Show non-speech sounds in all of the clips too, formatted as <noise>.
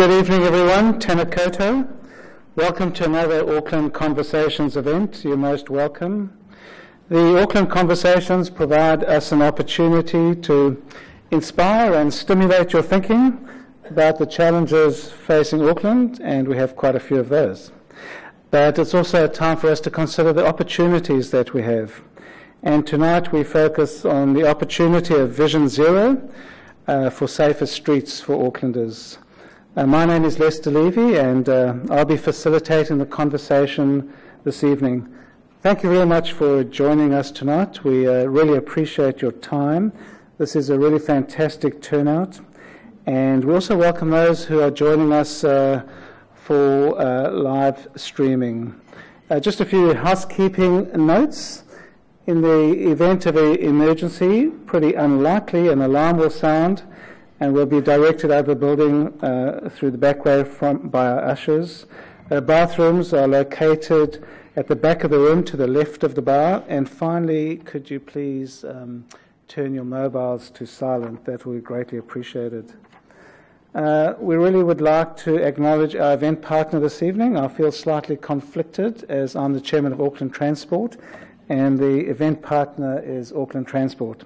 Good evening, everyone. Tēnā koutou. Welcome to another Auckland Conversations event. You're most welcome. The Auckland Conversations provide us an opportunity to inspire and stimulate your thinking about the challenges facing Auckland, and we have quite a few of those. But it's also a time for us to consider the opportunities that we have. And tonight we focus on the opportunity of Vision Zero uh, for safer streets for Aucklanders. Uh, my name is Lester Levy, and uh, I'll be facilitating the conversation this evening. Thank you very much for joining us tonight. We uh, really appreciate your time. This is a really fantastic turnout. And we also welcome those who are joining us uh, for uh, live streaming. Uh, just a few housekeeping notes. In the event of an emergency, pretty unlikely, an alarm will sound and will be directed out of the building uh, through the back way from, by our ushers. Uh, bathrooms are located at the back of the room to the left of the bar. And finally, could you please um, turn your mobiles to silent? That will be greatly appreciated. Uh, we really would like to acknowledge our event partner this evening. I feel slightly conflicted as I'm the chairman of Auckland Transport, and the event partner is Auckland Transport.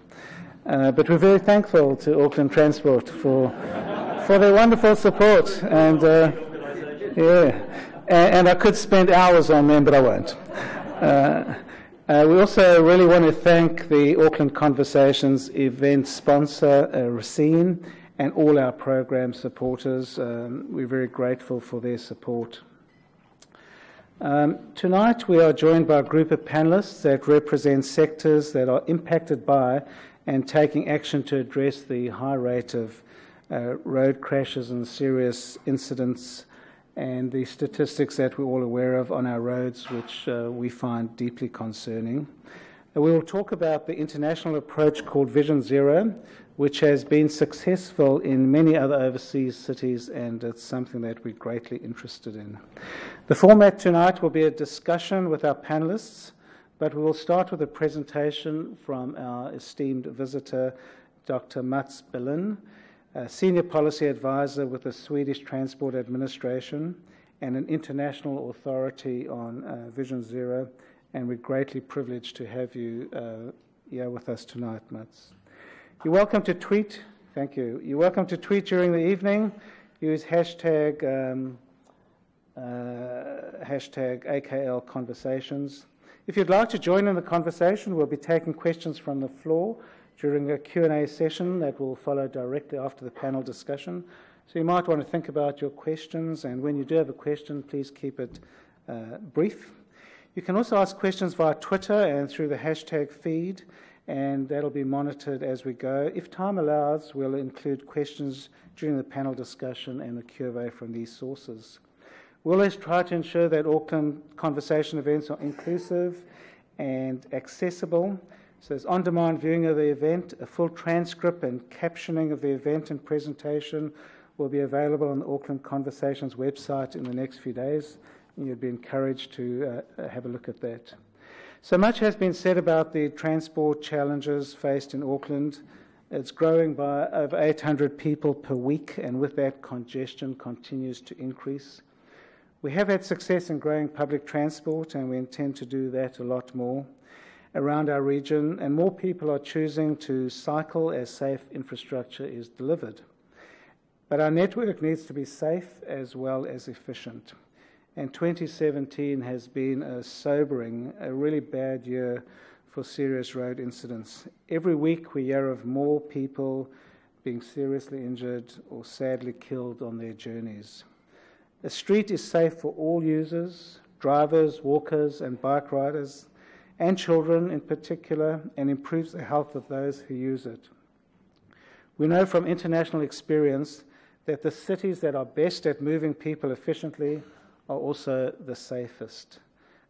Uh, but we're very thankful to Auckland Transport for for their wonderful support, and uh, yeah, and, and, I could spend hours on them, but I won't. Uh, uh we also really want to thank the Auckland Conversations event sponsor, uh, Resene and all our program supporters. Um, we're very grateful for their support. Um, tonight, we are joined by a group of panelists that represent sectors that are impacted by and taking action to address the high rate of uh, road crashes and serious incidents and the statistics that we're all aware of on our roads, which uh, we find deeply concerning. We will talk about the international approach called Vision Zero, which has been successful in many other overseas cities, and it's something that we're greatly interested in. The format tonight will be a discussion with our panelists, but we will start with a presentation from our esteemed visitor, Dr. Mats Belin, Senior Policy Advisor with the Swedish Transport Administration and an international authority on uh, Vision Zero, and we're greatly privileged to have you uh, here with us tonight, Mats. You're welcome to tweet. Thank you. You're welcome to tweet during the evening. Use hashtag um, uh, hashtag AKL Conversations. If you'd like to join in the conversation, we'll be taking questions from the floor during a Q&A session that will follow directly after the panel discussion. So you might want to think about your questions, and when you do have a question, please keep it uh, brief. You can also ask questions via Twitter and through the hashtag feed and that'll be monitored as we go. If time allows, we'll include questions during the panel discussion and the Q&A from these sources. We'll always try to ensure that Auckland conversation events are inclusive and accessible. So there's on-demand viewing of the event, a full transcript and captioning of the event and presentation will be available on the Auckland Conversations website in the next few days. You'd be encouraged to uh, have a look at that. So much has been said about the transport challenges faced in Auckland. It's growing by over 800 people per week, and with that, congestion continues to increase. We have had success in growing public transport, and we intend to do that a lot more around our region, and more people are choosing to cycle as safe infrastructure is delivered. But our network needs to be safe as well as efficient. And 2017 has been a sobering, a really bad year for serious road incidents. Every week we hear of more people being seriously injured or sadly killed on their journeys. A street is safe for all users, drivers, walkers, and bike riders, and children in particular, and improves the health of those who use it. We know from international experience that the cities that are best at moving people efficiently are also the safest.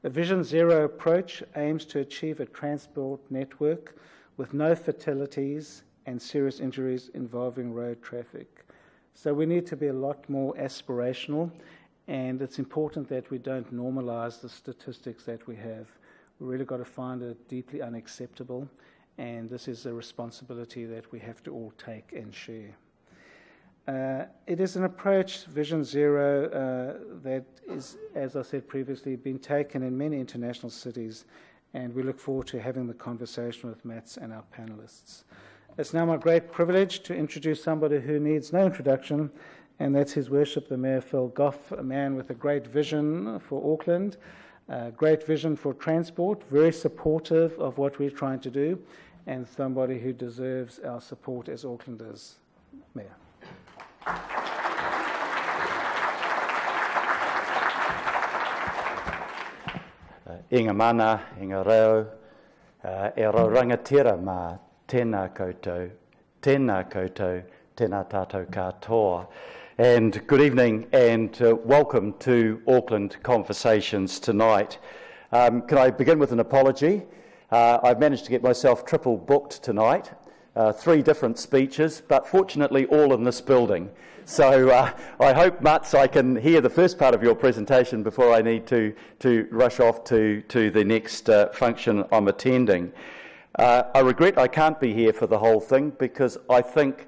A Vision Zero approach aims to achieve a transport network with no fatalities and serious injuries involving road traffic. So we need to be a lot more aspirational, and it's important that we don't normalize the statistics that we have. We really got to find it deeply unacceptable, and this is a responsibility that we have to all take and share. Uh, it is an approach, Vision Zero, uh, that is, as I said previously, been taken in many international cities, and we look forward to having the conversation with Mats and our panelists. It's now my great privilege to introduce somebody who needs no introduction, and that's His Worship the Mayor Phil Goff, a man with a great vision for Auckland, a great vision for transport, very supportive of what we're trying to do, and somebody who deserves our support as Aucklanders. Mayor. Uh, inga mana, inga reo, uh, e rau rangatira ma tēnā koutou, tēnā koutou, tēnā tātou katoa. And good evening and uh, welcome to Auckland Conversations tonight. Um, can I begin with an apology? Uh, I've managed to get myself triple booked tonight uh, three different speeches, but fortunately all in this building. So uh, I hope, Mats, I can hear the first part of your presentation before I need to, to rush off to, to the next uh, function I'm attending. Uh, I regret I can't be here for the whole thing because I think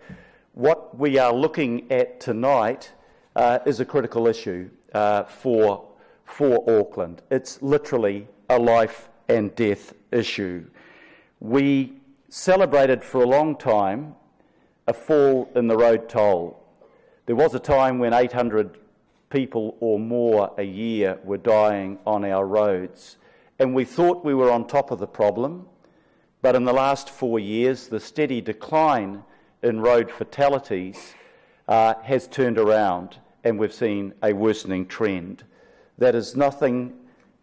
what we are looking at tonight uh, is a critical issue uh, for, for Auckland. It's literally a life and death issue. We celebrated for a long time a fall in the road toll. There was a time when 800 people or more a year were dying on our roads, and we thought we were on top of the problem. But in the last four years, the steady decline in road fatalities uh, has turned around, and we've seen a worsening trend. That is nothing.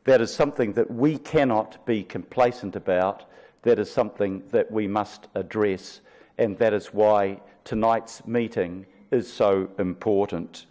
That is something that we cannot be complacent about that is something that we must address, and that is why tonight's meeting is so important.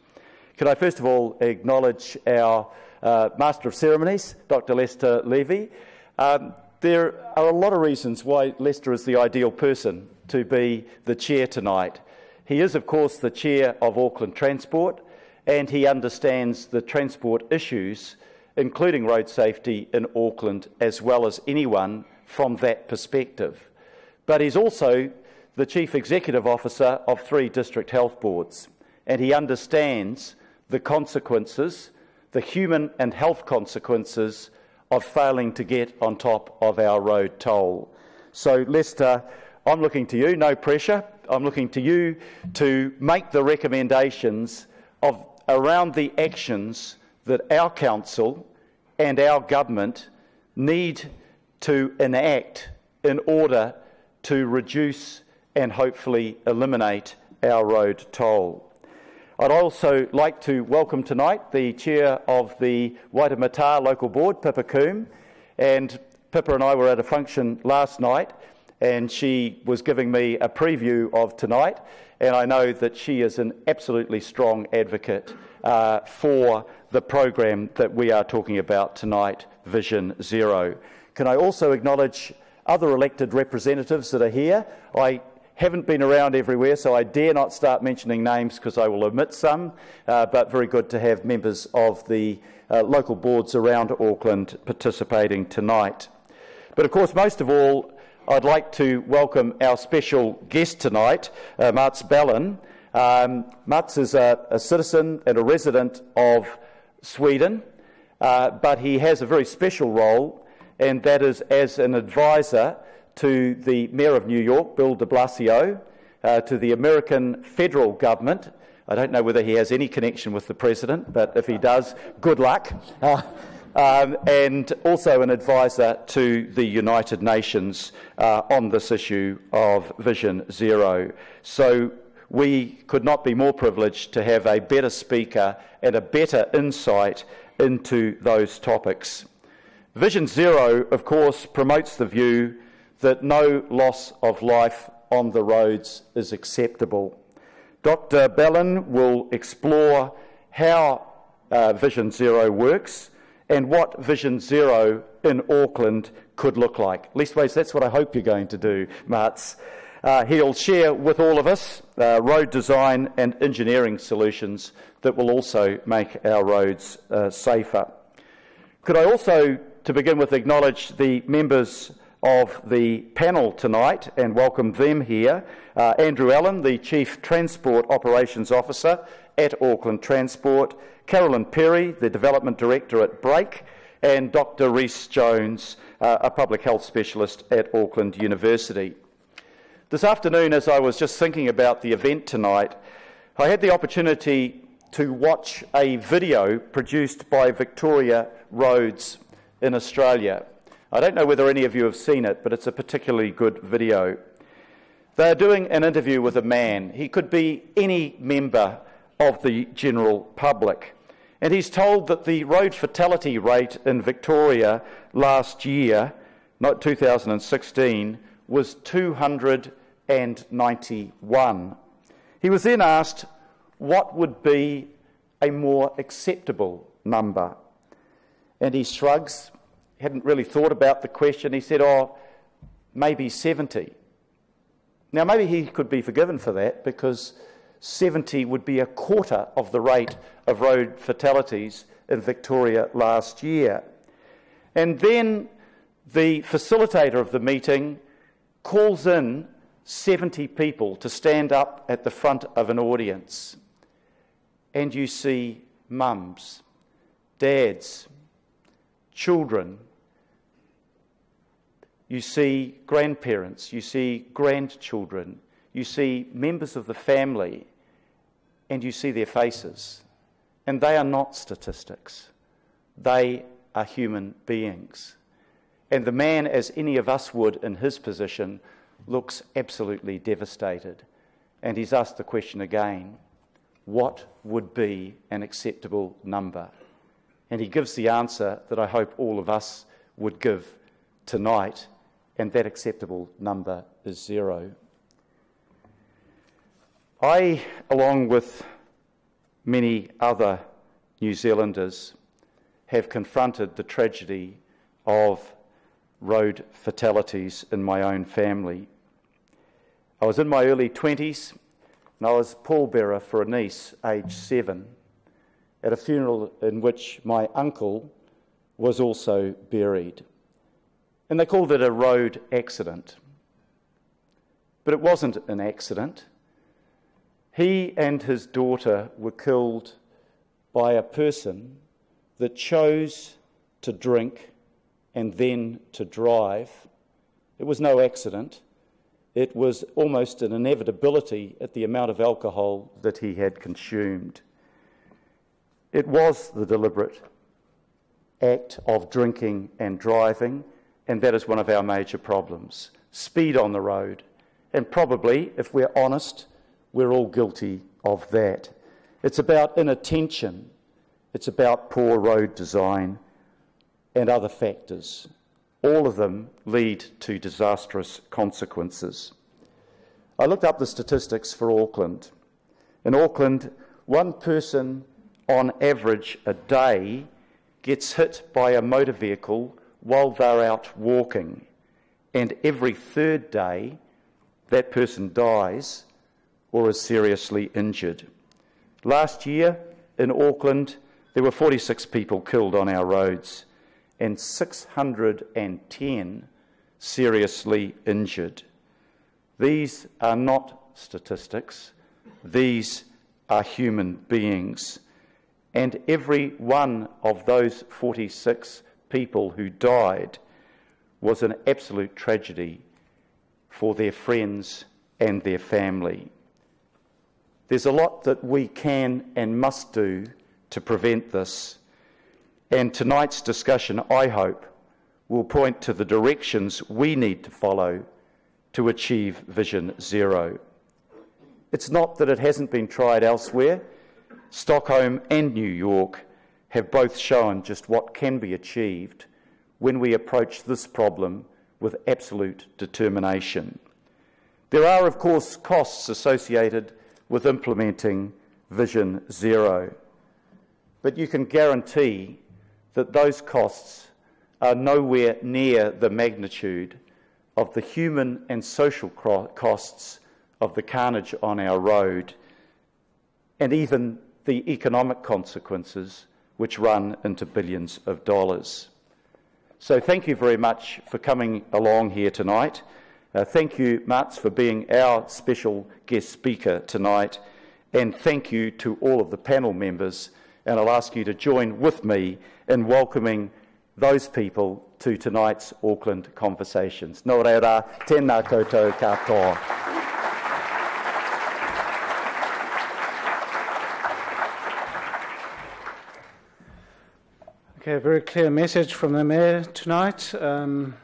Could I first of all acknowledge our uh, Master of Ceremonies, Dr. Lester Levy? Um, there are a lot of reasons why Lester is the ideal person to be the chair tonight. He is, of course, the chair of Auckland Transport, and he understands the transport issues, including road safety in Auckland, as well as anyone from that perspective. But he's also the Chief Executive Officer of three district health boards, and he understands the consequences, the human and health consequences of failing to get on top of our road toll. So, Lester, I'm looking to you, no pressure. I'm looking to you to make the recommendations of around the actions that our council and our government need to enact in order to reduce and hopefully eliminate our road toll. I'd also like to welcome tonight the chair of the Waitemata Local Board, Pippa Coom, and Pippa and I were at a function last night and she was giving me a preview of tonight and I know that she is an absolutely strong advocate uh, for the program that we are talking about tonight, Vision Zero. Can I also acknowledge other elected representatives that are here? I haven't been around everywhere, so I dare not start mentioning names because I will omit some, uh, but very good to have members of the uh, local boards around Auckland participating tonight. But of course, most of all, I'd like to welcome our special guest tonight, uh, Mats Belin. Um, Mats is a, a, citizen and a resident of Sweden, uh, but he has a very special role and that is as an advisor to the Mayor of New York, Bill de Blasio, uh, to the American federal government. I don't know whether he has any connection with the president, but if he does, good luck. <laughs> Uh, um, and also an advisor to the United Nations uh, on this issue of Vision Zero. So we could not be more privileged to have a better speaker and a better insight into those topics. Vision Zero, of course, promotes the view that no loss of life on the roads is acceptable. Dr. Belin will explore how uh, Vision Zero works and what Vision Zero in Auckland could look like. Leastways, that's what I hope you're going to do, Mats. Uh, he'll share with all of us uh, road design and engineering solutions that will also make our roads uh, safer. Could I also to begin with, acknowledge the members of the panel tonight and welcome them here. Uh, Andrew Allen, the Chief Transport Operations Officer at Auckland Transport, Carolyn Perry, the Development Director at Brake, and Dr. Rhys Jones, uh, a Public Health Specialist at Auckland University. This afternoon, as I was just thinking about the event tonight, I had the opportunity to watch a video produced by Victoria Roads in Australia. I don't know whether any of you have seen it, but it's a particularly good video. They're doing an interview with a man. He could be any member of the general public. And he's told that the road fatality rate in Victoria last year, not 2016, was 291. He was then asked what would be a more acceptable number. And he shrugs hadn't really thought about the question. He said, Oh, maybe 70. Now, maybe he could be forgiven for that because 70 would be a quarter of the rate of road fatalities in Victoria last year. And then the facilitator of the meeting calls in 70 people to stand up at the front of an audience. And you see mums, dads, children, you see grandparents, you see grandchildren, you see members of the family, and you see their faces. And they are not statistics, they are human beings. And the man, as any of us would in his position, looks absolutely devastated. And he's asked the question again what would be an acceptable number? And he gives the answer that I hope all of us would give tonight and that acceptable number is zero. I, along with many other New Zealanders, have confronted the tragedy of road fatalities in my own family. I was in my early 20s and I was pallbearer for a niece, aged seven, at a funeral in which my uncle was also buried and they called it a road accident. But it wasn't an accident. He and his daughter were killed by a person that chose to drink and then to drive. It was no accident. It was almost an inevitability at the amount of alcohol that he had consumed. It was the deliberate act of drinking and driving and that is one of our major problems speed on the road. And probably, if we're honest, we're all guilty of that. It's about inattention, it's about poor road design and other factors. All of them lead to disastrous consequences. I looked up the statistics for Auckland. In Auckland, one person on average a day gets hit by a motor vehicle while they're out walking. And every third day, that person dies or is seriously injured. Last year in Auckland, there were 46 people killed on our roads and 610 seriously injured. These are not statistics, these are human beings. And every one of those 46 people who died was an absolute tragedy for their friends and their family. There's a lot that we can and must do to prevent this, and tonight's discussion, I hope, will point to the directions we need to follow to achieve Vision Zero. It's not that it hasn't been tried elsewhere. Stockholm and New York have both shown just what can be achieved when we approach this problem with absolute determination. There are, of course, costs associated with implementing Vision Zero, but you can guarantee that those costs are nowhere near the magnitude of the human and social costs of the carnage on our road and even the economic consequences which run into billions of dollars. So thank you very much for coming along here tonight. Uh, thank you, Mats, for being our special guest speaker tonight. And thank you to all of the panel members. And I'll ask you to join with me in welcoming those people to tonight's Auckland Conversations. Nō reira, tēnā koutou katoa. Okay, a very clear message from the Mayor tonight. Um,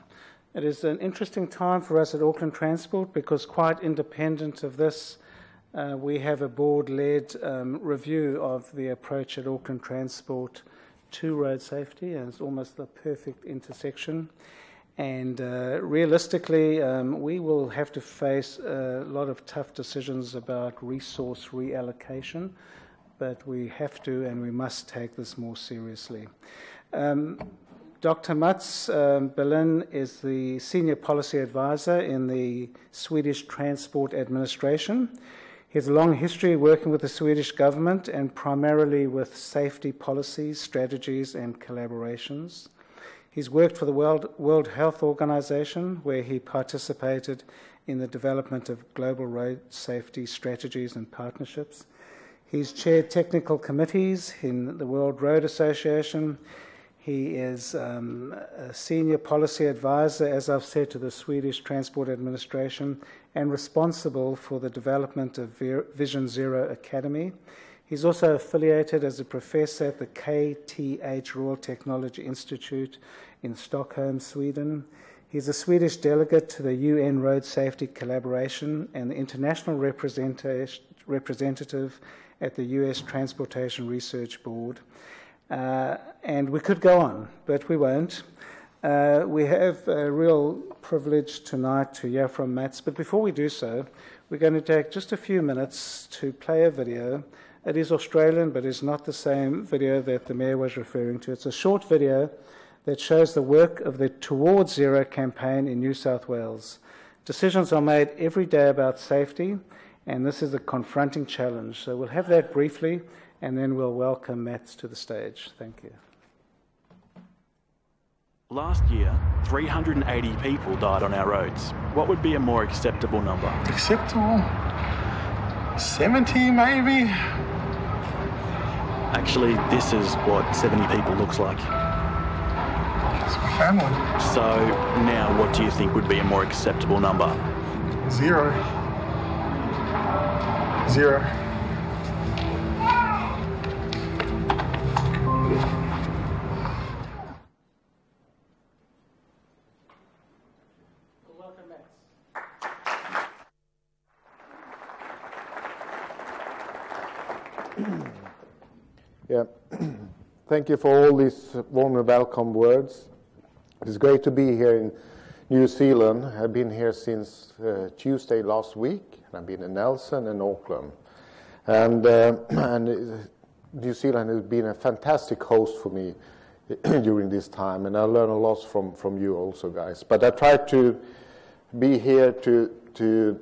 it is an interesting time for us at Auckland Transport because, quite independent of this, uh, we have a board led um, review of the approach at Auckland Transport to road safety, and it's almost the perfect intersection. And uh, realistically, um, we will have to face a lot of tough decisions about resource reallocation, but we have to and we must take this more seriously. Um, Dr. Mats um, Belin is the Senior Policy Advisor in the Swedish Transport Administration. He has a long history working with the Swedish government and primarily with safety policies, strategies, and collaborations. He's worked for the World, World Health Organization, where he participated in the development of global road safety strategies and partnerships. He's chaired technical committees in the World Road Association. He is um, a senior policy advisor, as I've said, to the Swedish Transport Administration and responsible for the development of Vision Zero Academy. He's also affiliated as a professor at the KTH Royal Technology Institute in Stockholm, Sweden. He's a Swedish delegate to the UN Road Safety Collaboration and the international representative at the US Transportation Research Board. Uh, and we could go on, but we won't. Uh, we have a real privilege tonight to hear from Mats, but before we do so, we're going to take just a few minutes to play a video. It is Australian, but it's not the same video that the Mayor was referring to. It's a short video that shows the work of the Towards Zero campaign in New South Wales. Decisions are made every day about safety, and this is a confronting challenge. So we'll have that briefly, and then we'll welcome Mats to the stage. Thank you. Last year, 380 people died on our roads. What would be a more acceptable number? Acceptable? 70 maybe? Actually, this is what 70 people looks like. It's my family. So, now what do you think would be a more acceptable number? Zero. Zero. <clears throat> Yeah. <clears throat> Thank you for all these warm and welcome words. It's great to be here in New Zealand. I've been here since uh, Tuesday last week. I've been in Nelson and Auckland. And, uh, <clears throat> and New Zealand has been a fantastic host for me <clears throat> during this time, and I learned a lot from, from you also, guys. But I tried to be here to, to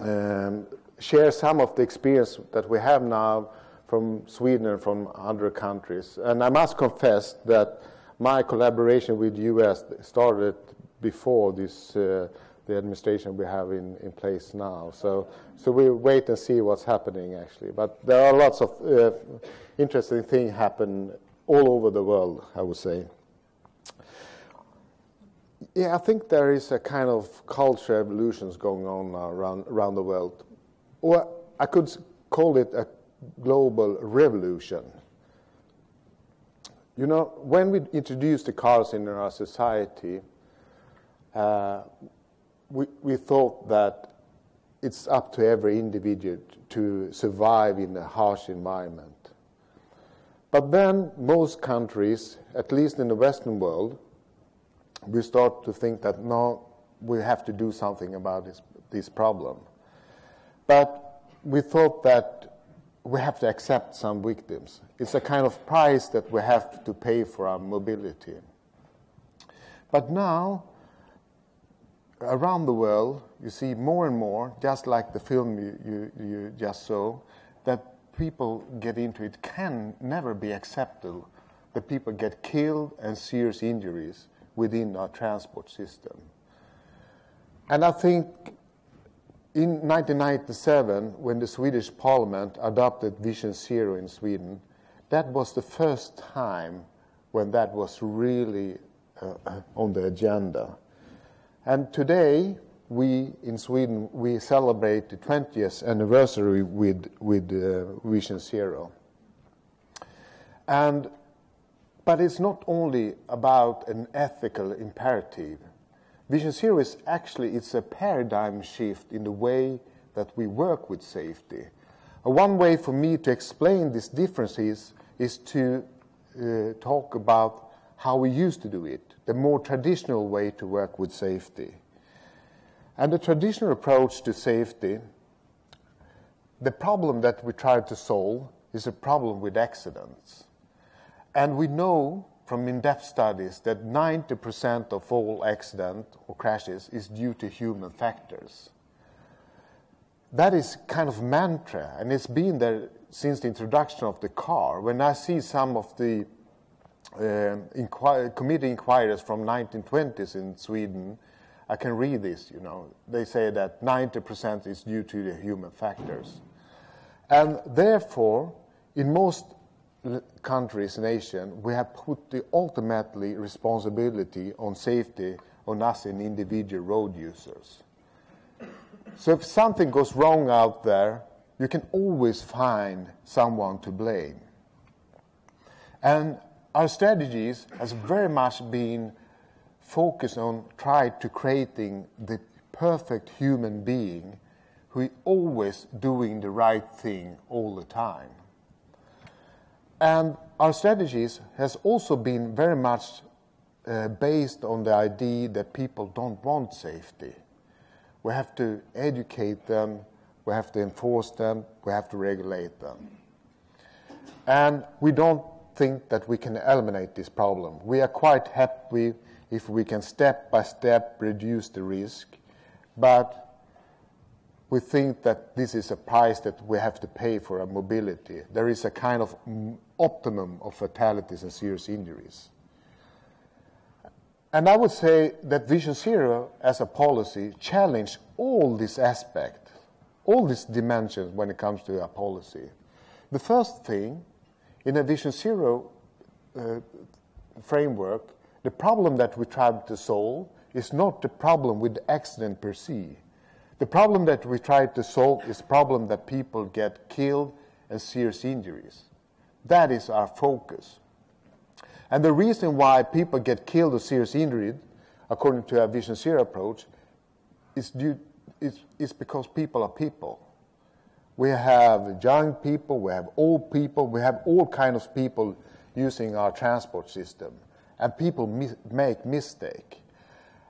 um, share some of the experience that we have now from Sweden and from other countries. And I must confess that my collaboration with the US started before this, uh, the administration we have in, in place now. So, so we wait and see what's happening actually. But there are lots of uh, interesting things happen all over the world, I would say. Yeah, I think there is a kind of culture evolutions going on around, around the world. Or I could call it a global revolution. You know, when we introduced the cars in our society, uh, we, we thought that it's up to every individual to survive in a harsh environment. But then most countries, at least in the Western world, we start to think that no, we have to do something about this, this problem. But we thought that we have to accept some victims. It's a kind of price that we have to pay for our mobility. But now, around the world, you see more and more, just like the film you, you, you just saw, that people get into it can never be accepted that people get killed and serious injuries within our transport system. And I think in 1997, when the Swedish parliament adopted Vision Zero in Sweden, that was the first time when that was really uh, on the agenda. And today, we in Sweden, we celebrate the 20th anniversary with, with uh, Vision Zero. And, but it's not only about an ethical imperative. Vision Zero is actually it's a paradigm shift in the way that we work with safety. One way for me to explain these differences is to uh, talk about how we used to do it, the more traditional way to work with safety. And the traditional approach to safety, the problem that we try to solve is a problem with accidents. And we know from in-depth studies that 90% of all accidents or crashes is due to human factors. That is kind of mantra, and it's been there since the introduction of the car. When I see some of the Uh, inquir- committee inquiries from 1920s in Sweden, I can read this. You know, they say that 90% is due to the human factors, and therefore, in most countries in Asia, we have put the ultimately responsibility on safety on us and individual road users. So if something goes wrong out there, you can always find someone to blame. And our strategies has very much been focused on trying to creating the perfect human being who is always doing the right thing all the time. And our strategies has also been very much uh, based on the idea that people don't want safety. We have to educate them, we have to enforce them, we have to regulate them. And we don't think that we can eliminate this problem. We are quite happy if we can step by step reduce the risk, but we think that this is a price that we have to pay for our mobility. There is a kind of optimum of fatalities and serious injuries. And I would say that Vision Zero as a policy challenged all these aspects, all these dimensions when it comes to our policy. The first thing, in a Vision Zero uh, framework, the problem that we try to solve is not the problem with the accident per se. The problem that we try to solve is the problem that people get killed and serious injuries. That is our focus. And the reason why people get killed or serious injured, according to our Vision Zero approach, is, due, is, is because people are people. We have young people, we have old people, we have all kinds of people using our transport system. And people mis- make mistake.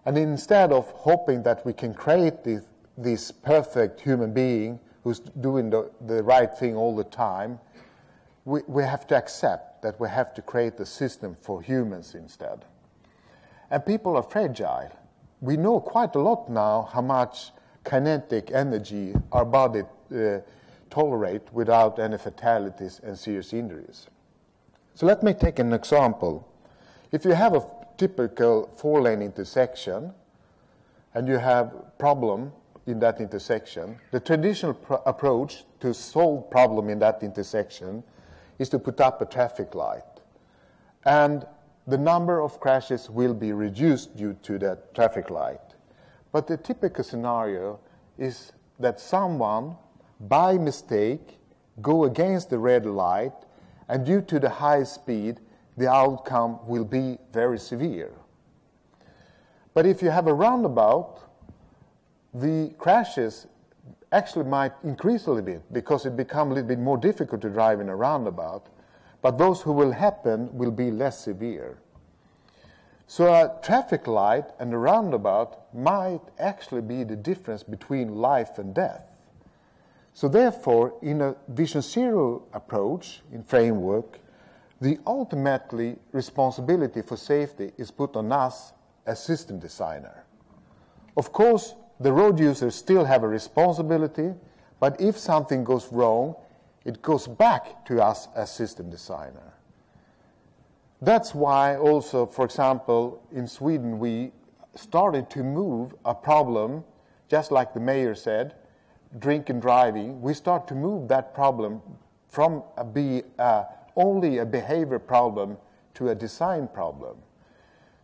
And instead of hoping that we can create this, this perfect human being who's doing the, the right thing all the time, we, we have to accept that we have to create the system for humans instead. And people are fragile. We know quite a lot now how much kinetic energy our body uh, tolerate without any fatalities and serious injuries. So let me take an example. If you have a typical four-lane intersection and you have a problem in that intersection, the traditional approach to solve problem in that intersection is to put up a traffic light. And the number of crashes will be reduced due to that traffic light. But the typical scenario is that someone, by mistake, go against the red light, and due to the high speed, the outcome will be very severe. But if you have a roundabout, the crashes actually might increase a little bit because it becomes a little bit more difficult to drive in a roundabout, but those who will happen will be less severe. So a traffic light and a roundabout might actually be the difference between life and death. So therefore, in a Vision Zero approach, in framework, the ultimately responsibility for safety is put on us as system designer. Of course, the road users still have a responsibility, but if something goes wrong, it goes back to us as system designer. That's why also, for example, in Sweden, we started to move a problem, just like the mayor said, drink and driving. We start to move that problem from a be uh, only a behavior problem to a design problem.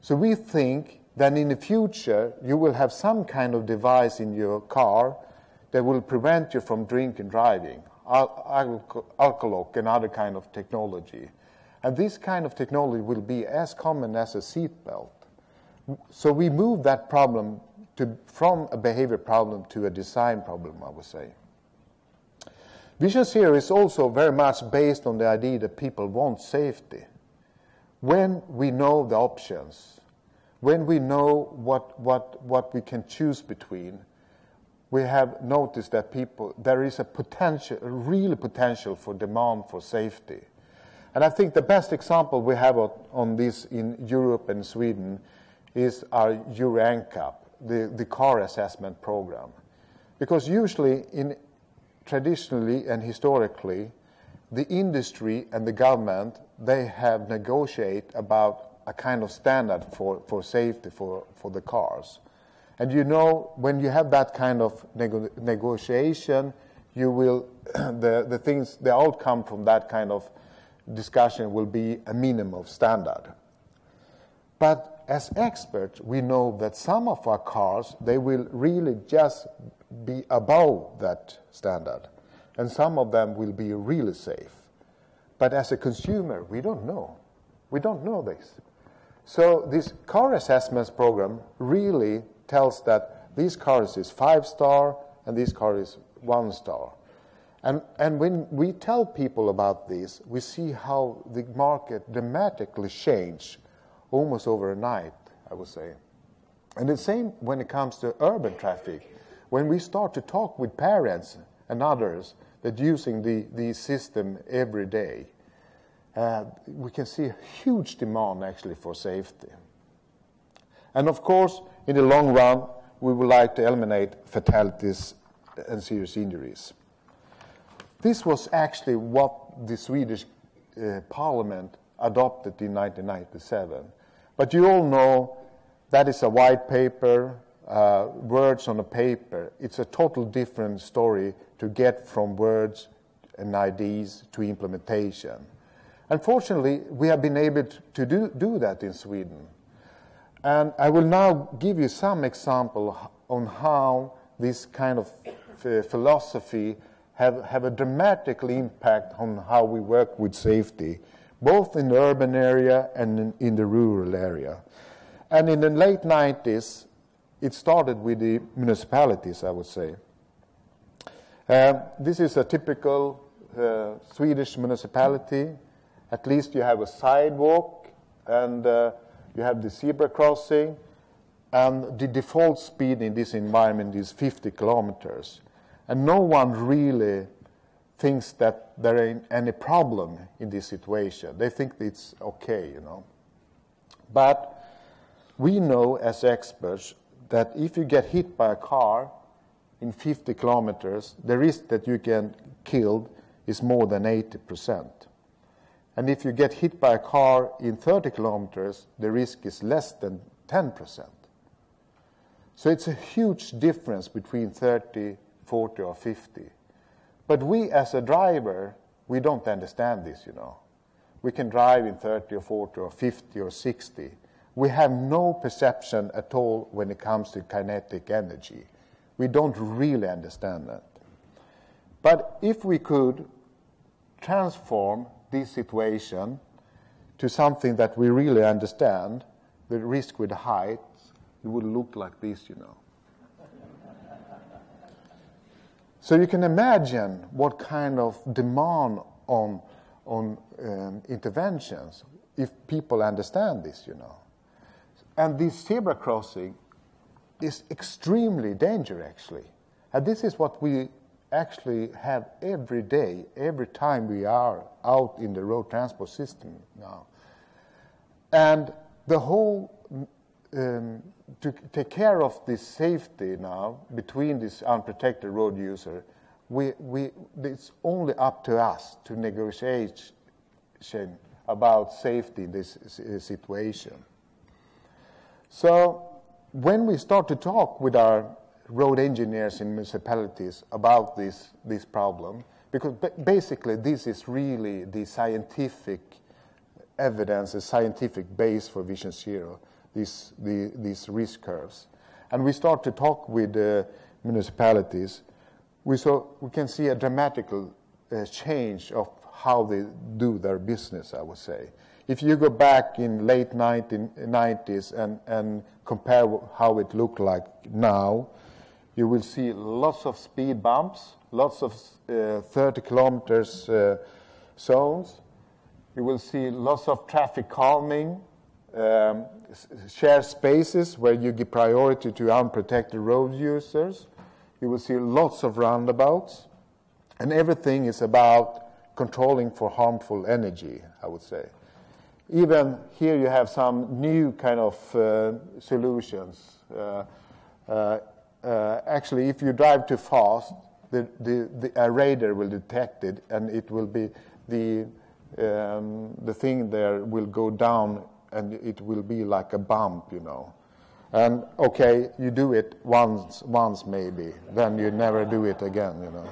So we think that in the future you will have some kind of device in your car that will prevent you from drinking and driving, al- alcohol and other kind of technology. And this kind of technology will be as common as a seatbelt. So we move that problem to, from a behavior problem to a design problem, I would say. Vision Zero is also very much based on the idea that people want safety. When we know the options, when we know what, what, what we can choose between, we have noticed that people, there is a potential, a real potential for demand for safety. And I think the best example we have on this in Europe and Sweden is our Euro NCAP, the, the car assessment program. Because usually, in, traditionally and historically, the industry and the government, they have negotiated about a kind of standard for, for safety for, for the cars. And you know, when you have that kind of nego- negotiation, you will, <clears throat> the, the things, the outcome from that kind of discussion will be a minimum of standard. But as experts, we know that some of our cars, they will really just be above that standard. And some of them will be really safe. But as a consumer, we don't know. We don't know this. So this car assessments program really tells that this car is five star and this car is one star. And, and when we tell people about this, we see how the market dramatically changed almost overnight, I would say. And the same when it comes to urban traffic. When we start to talk with parents and others that using the, the system every day, uh, we can see a huge demand actually for safety. And of course, in the long run, we would like to eliminate fatalities and serious injuries. This was actually what the Swedish uh, parliament adopted in 1997. But you all know that is a white paper, uh, words on a paper. It's a total different story to get from words and ideas to implementation. Unfortunately, we have been able to do, do that in Sweden. And I will now give you some example on how this kind of philosophy have, have a dramatic impact on how we work with safety both in the urban area and in, in the rural area. And in the late 90s, it started with the municipalities, I would say. Uh, this is a typical uh, Swedish municipality. At least you have a sidewalk and uh, you have the zebra crossing, and the default speed in this environment is 50 kilometers. And no one really thinks that there ain't any problem in this situation. They think it's okay, you know. But we know as experts that if you get hit by a car in 50 kilometers, the risk that you get killed is more than 80%. And if you get hit by a car in 30 kilometers, the risk is less than 10%. So it's a huge difference between 30, 40, or 50. But we, as a driver, we don't understand this, you know. We can drive in 30 or 40 or 50 or 60. We have no perception at all when it comes to kinetic energy. We don't really understand that. But if we could transform this situation to something that we really understand, the risk with height, it would look like this, you know. So you can imagine what kind of demand on, on um, interventions if people understand this, you know. And this zebra crossing is extremely dangerous, actually. And this is what we actually have every day, every time we are out in the road transport system now. And the whole um, to take care of this safety now between this unprotected road user, we, we, it's only up to us to negotiate about safety in this situation. So when we start to talk with our road engineers in municipalities about this, this problem, because basically this is really the scientific evidence, the scientific base for Vision Zero, these, the, these risk curves. And we start to talk with uh, municipalities, we, saw, we can see a dramatic uh, change of how they do their business, I would say. If you go back in late 1990s and, and compare how it looked like now, you will see lots of speed bumps, lots of uh, 30 kilometers uh, zones. You will see lots of traffic calming, um, shared spaces where you give priority to unprotected road users. You will see lots of roundabouts. And everything is about controlling for harmful energy, I would say. Even here you have some new kind of uh, solutions. Uh, uh, uh, actually, if you drive too fast, the, the, the, a radar will detect it, and it will be the, um, the thing there will go down, and it will be like a bump, you know. And okay, you do it once, once maybe, then you never do it again, you know.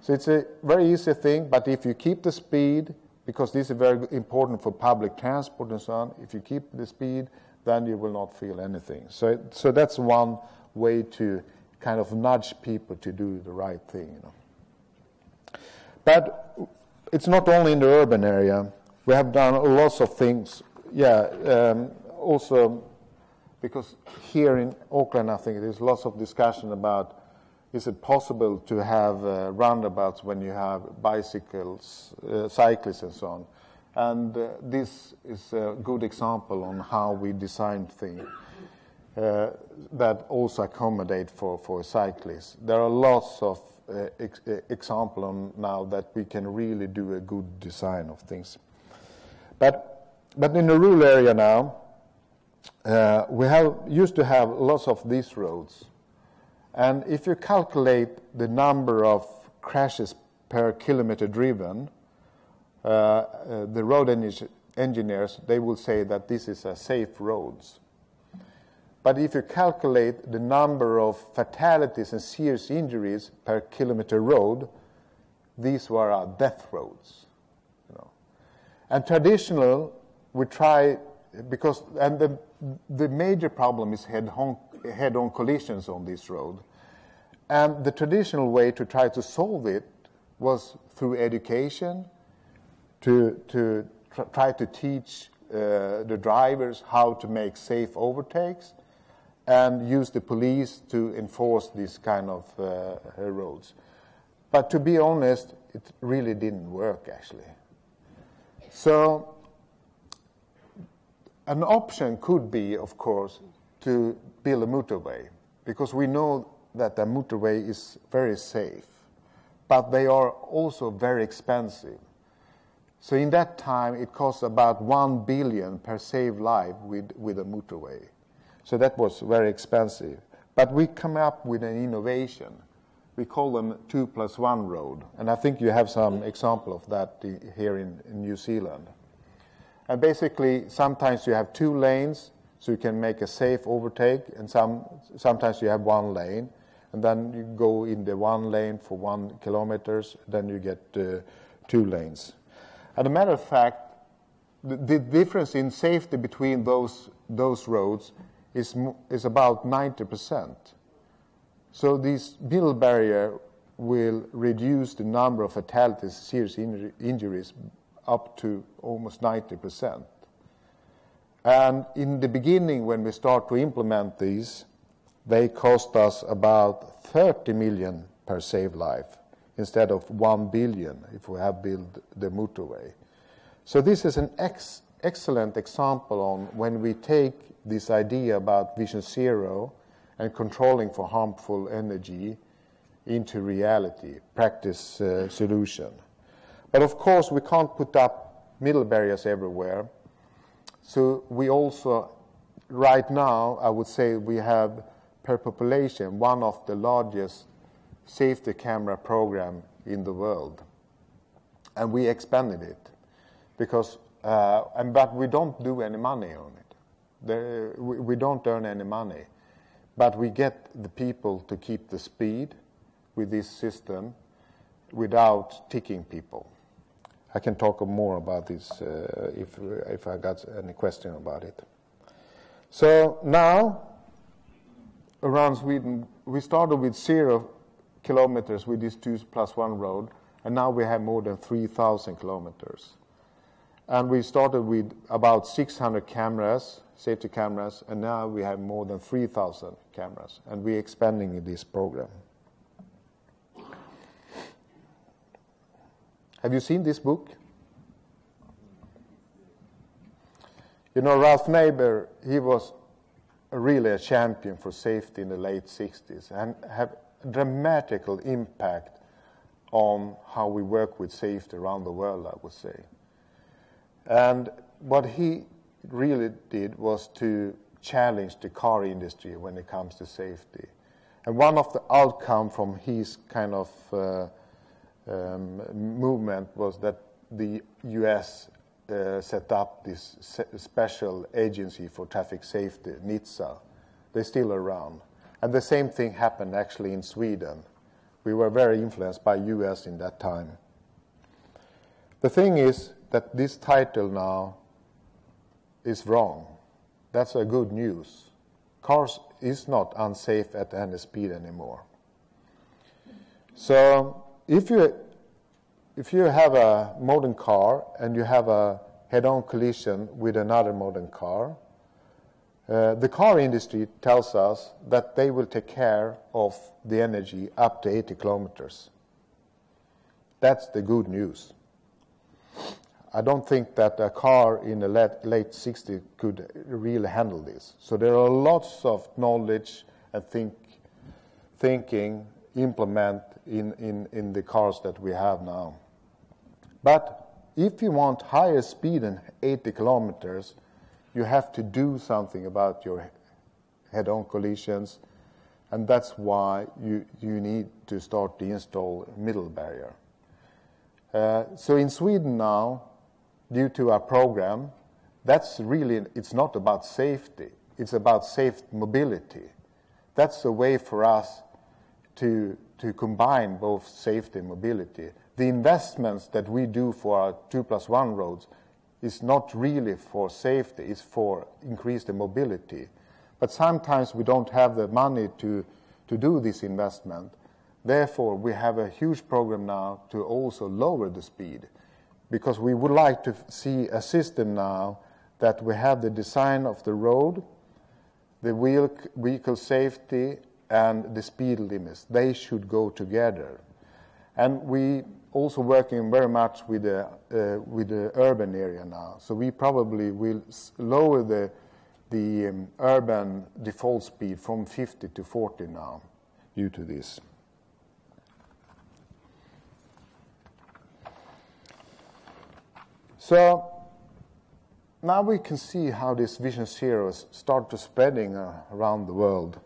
So it's a very easy thing, but if you keep the speed, because this is very important for public transport and so on, if you keep the speed, then you will not feel anything. So, so that's one way to kind of nudge people to do the right thing. You know. But it's not only in the urban area. We have done lots of things. Yeah, um, also because here in Auckland, I think there's lots of discussion about is it possible to have uh, roundabouts when you have bicycles, uh, cyclists, and so on? And uh, this is a good example on how we design things uh, that also accommodate for, for cyclists. There are lots of uh, ex- uh, examples now that we can really do a good design of things. But, but in the rural area now, we have used to have lots of these roads and if you calculate the number of crashes per kilometer driven, uh, uh, the road engineers they will say that this is a safe roads. But if you calculate the number of fatalities and serious injuries per kilometer road, these were our death roads. You know. And traditional, we try because and the the major problem is head-on head-on collisions on this road. And the traditional way to try to solve it was through education, to, to tr- try to teach uh, the drivers how to make safe overtakes, and use the police to enforce these kind of uh, roads. But to be honest, it really didn't work actually. So, an option could be, of course, to build a motorway because we know that the motorway is very safe, but they are also very expensive. So in that time, it cost about one billion per saved life with, with a motorway. So that was very expensive. But we come up with an innovation. We call them two plus one road, and I think you have some example of that here in, in New Zealand. And basically, sometimes you have two lanes, so you can make a safe overtake, and some, sometimes you have one lane, and then you go in the one lane for one kilometers, then you get uh, two lanes. As a matter of fact, the, the, difference in safety between those, those roads is, is about 90%. So this middle barrier will reduce the number of fatalities, serious injuries, up to almost 90%. And in the beginning, when we start to implement these, they cost us about 30 million per saved life instead of 1 billion if we have built the motorway. So this is an ex- excellent example on when we take this idea about Vision Zero and controlling for harmful energy into reality, practice uh, solution. But of course, we can't put up middle barriers everywhere. So we also, right now, I would say we have per population one of the largest safety camera program in the world. And we expanded it because uh, and, but we don't do any money on it. There, we, we don't earn any money. But we get the people to keep the speed with this system without ticking people. I can talk more about this uh, if, if I got any question about it. So now, around Sweden, we started with zero kilometers with this two plus one road, and now we have more than 3,000 kilometers. And we started with about 600 cameras, safety cameras, and now we have more than 3,000 cameras, and we're expanding this program. Have you seen this book? You know, Ralph Nader, he was really a champion for safety in the late 60s and have dramatical impact on how we work with safety around the world, I would say. And what he really did was to challenge the car industry when it comes to safety. And one of the outcome from his kind of uh, um, movement was that the U.S. Uh, set up this special agency for traffic safety, NHTSA. They're still around. And the same thing happened actually in Sweden. We were very influenced by U.S. in that time. The thing is that this title now is wrong. That's a good news. Cars is not unsafe at any speed anymore. So if you if you have a modern car and you have a head-on collision with another modern car, uh, the car industry tells us that they will take care of the energy up to 80 kilometers. That's the good news. I don't think that a car in the late, late 60s could really handle this. So there are lots of knowledge and think, thinking implement in, in, in the cars that we have now. But if you want higher speed than 80 kilometers, you have to do something about your head-on collisions, and that's why you, you need to start to install middle barrier. Uh, so in Sweden now, due to our program, that's really, it's not about safety, it's about safe mobility. That's a way for us to, to combine both safety and mobility. The investments that we do for our 2 plus 1 roads is not really for safety, it's for increased mobility. But sometimes we don't have the money to, to do this investment. Therefore, we have a huge program now to also lower the speed because we would like to see a system now that we have the design of the road, the vehicle safety, and the speed limits. They should go together. And we also working very much with the, uh, with the urban area now. So we probably will lower the, the um, urban default speed from 50 to 40 now due to this. So now we can see how this Vision Zero start to spreading uh, around the world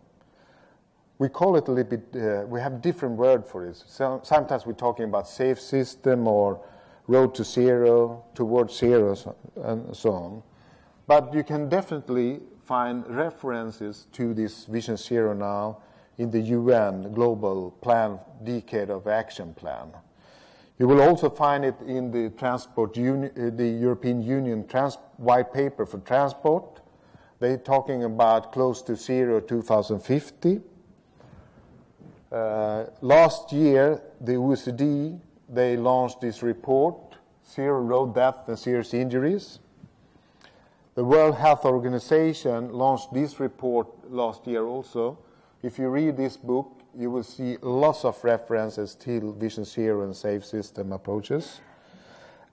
we call it a little bit, uh, we have different word for it. So, sometimes we're talking about safe system or road to zero, towards zero, and so on. But you can definitely find references to this Vision Zero now in the UN Global Plan, Decade of Action Plan. You will also find it in the Transport Uni- uh, the European Union trans- White Paper for Transport. They're talking about close to zero 2050 uh, last year, the OECD, they launched this report, Zero Road Death and Serious Injuries. The World Health Organization launched this report last year also. If you read this book, you will see lots of references to Vision Zero and safe system approaches.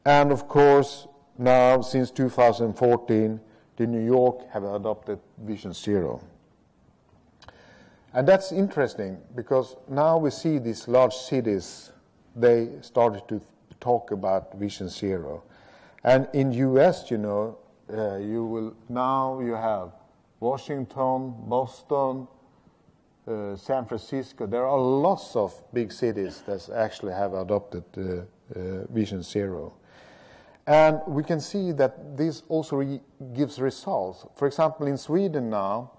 And of course, now since 2014, the New York have adopted Vision Zero. And that's interesting because now we see these large cities, they started to talk about Vision Zero. And in US, you know, uh, you will now you have Washington, Boston, uh, San Francisco. There are lots of big cities that actually have adopted uh, uh Vision Zero. And we can see that this also re- gives results. For example, in Sweden now,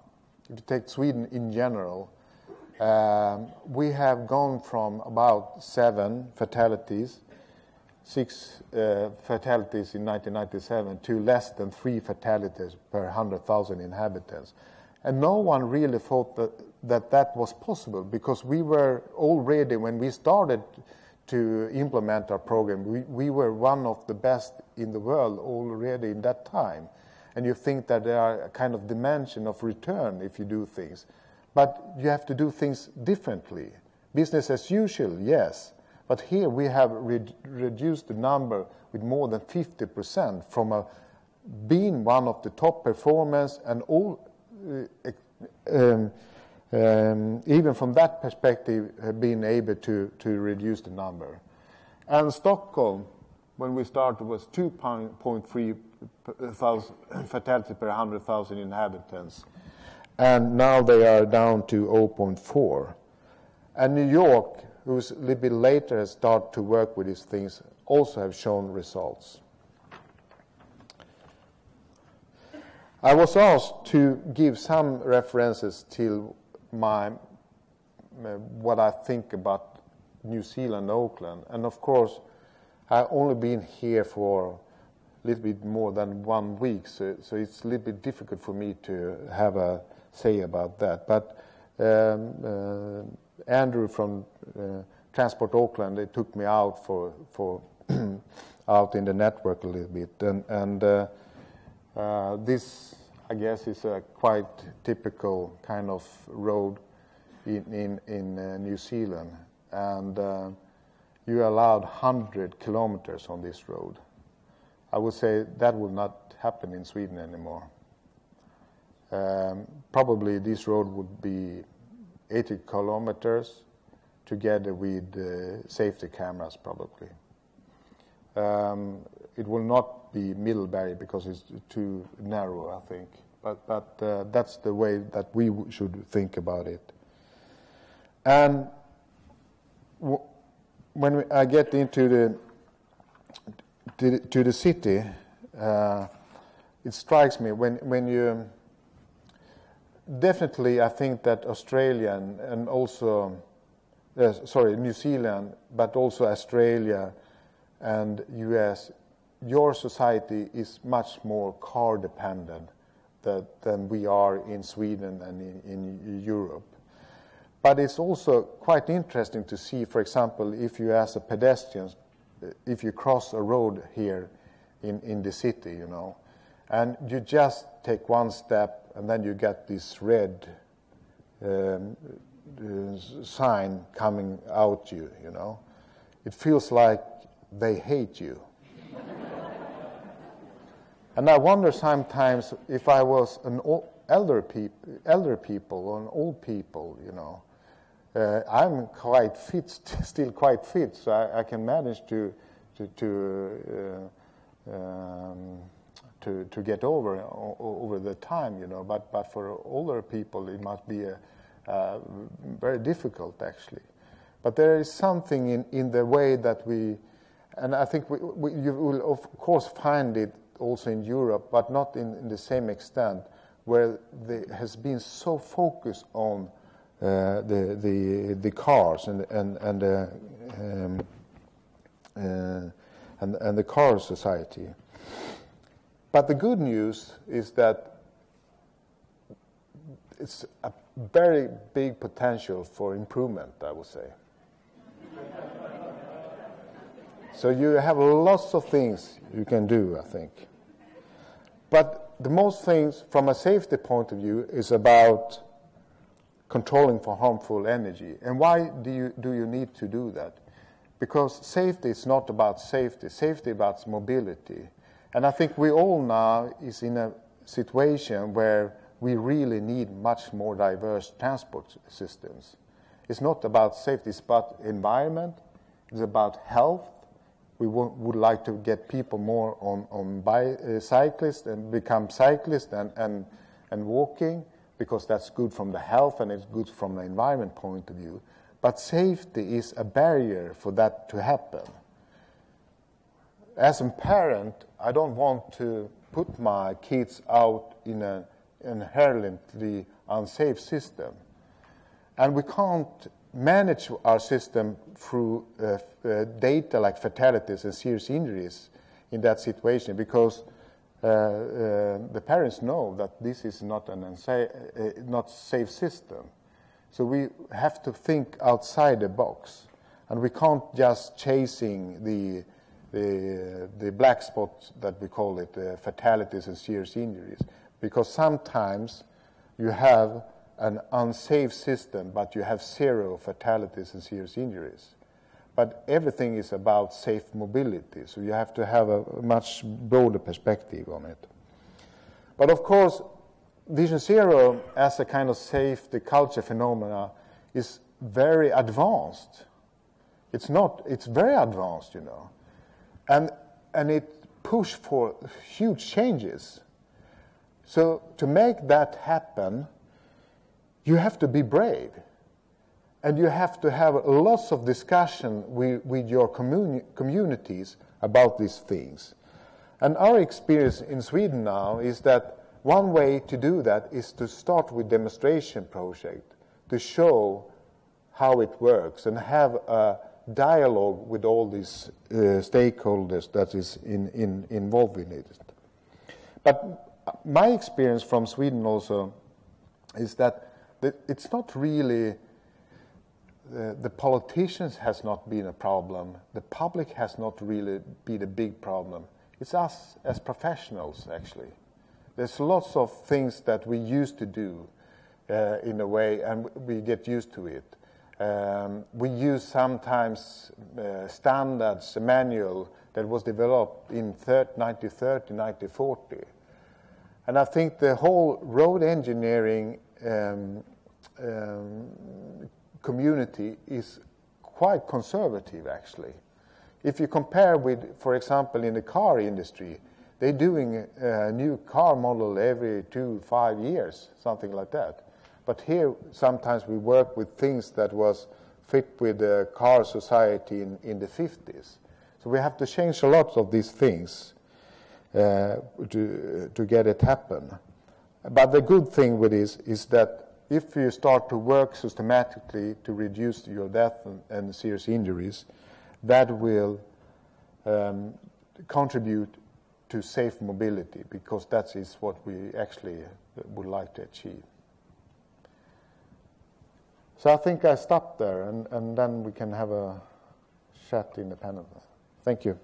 if you take Sweden in general, um, we have gone from about seven fatalities, six uh, fatalities in 1997, to less than three fatalities per 100,000 inhabitants. And no one really thought that, that that was possible because we were already, when we started to implement our program, we, we were one of the best in the world already in that time. And you think that there are a kind of dimension of return if you do things. But you have to do things differently. Business as usual, yes. But here we have re- reduced the number with more than 50% from a, being one of the top performers and all, uh, um, um, even from that perspective, have been able to, to reduce the number. And Stockholm, when we started, was 2.3 fatality per 100,000 inhabitants and now they are down to 0.4. And New York, who's a little bit later has started to work with these things, also have shown results. I was asked to give some references to my uh, what I think about New Zealand, Auckland, and of course, I've only been here for little bit more than one week, so, so it's a little bit difficult for me to have a say about that. But um, uh, Andrew from uh, Transport Auckland, they took me out for for <clears throat> out in the network a little bit, and and uh, uh, this I guess is a quite typical kind of road in in, in uh, New Zealand, and uh, you allowed 100 kilometers on this road. I would say that will not happen in Sweden anymore. Um, probably this road would be 80 kilometers together with uh, safety cameras, probably. Um, it will not be middle barrier because it's too narrow, I think. But, but uh, that's the way that we should think about it. And when I get into the to, to the city, uh, it strikes me when when you definitely, I think that Australian and also, uh, sorry, New Zealand, but also Australia and US, your society is much more car dependent that, than we are in Sweden and in, in Europe. But it's also quite interesting to see, for example, if you as a pedestrian, if you cross a road here in, in the city, you know, and you just take one step and then you get this red um, uh, sign coming out you, you know. It feels like they hate you. <laughs> and I wonder sometimes if I was an elder, peop- elder people or an old people, you know. Uh, I'm quite fit, <laughs> still quite fit, so I, I can manage to, to, to uh, um, to, to get over over the time, you know. But but for older people, it must be a, very difficult actually. But there is something in, in the way that we, and I think we, we, you will of course find it also in Europe, but not in, in the same extent, where there has been so focused on the, the the cars and and and uh, um, uh, and, and the car society. But the good news is that it's a very big potential for improvement, I would say. so you have lots of things you can do, I think. But the most things, from a safety point of view, is about controlling for harmful energy. And why do you, do you need to do that? Because safety is not about safety. Safety about mobility. And I think we all now is in a situation where we really need much more diverse transport systems. It's not about safety, it's about environment, it's about health. We would like to get people more on, on bicyclists uh, and become cyclists and, and, and walking because that's good from the health and it's good from the environment point of view. But safety is a barrier for that to happen as a parent, I don't want to put my kids out in an inherently unsafe system. And we can't manage our system through uh, uh, data like fatalities and serious injuries in that situation because the parents know that this is not an unsafe, uh, not safe system. So we have to think outside the box, and we can't just chasing the the, the black spots that we call it, uh, fatalities and serious injuries, because sometimes you have an unsafe system, but you have zero fatalities and serious injuries. But everything is about safe mobility, so you have to have a much broader perspective on it. But of course, Vision Zero, as a kind of safety culture phenomena, is very advanced. It's not, it's very advanced, you know. And, and it pushed for huge changes. So to make that happen, you have to be brave. And you have to have lots of discussion with, with your communi- communities about these things. And our experience in Sweden now is that one way to do that is to start with demonstration project to show how it works and have a dialogue with all these uh, stakeholders that is in, in, involved in it. But my experience from Sweden also is that it's not really the, politicians has not been a problem. The public has not really been a big problem. It's us as professionals, actually. There's lots of things that we used to do uh, in a way, and we get used to it. Um, we use sometimes uh, standards, a manual that was developed in 1930, 1940. And I think the whole road engineering um, um, community is quite conservative, actually. If you compare with, for example, in the car industry, they're doing a new car model every two, five years, something like that. But here, sometimes we work with things that was fit with the car society in, in the 50s. So we have to change a lot of these things uh, to, to get it happen. But the good thing with this is that if you start to work systematically to reduce your death and, and serious injuries, that will um, contribute to safe mobility because that is what we actually would like to achieve. So I think I stop there, and, and then we can have a chat in the panel. Thank you.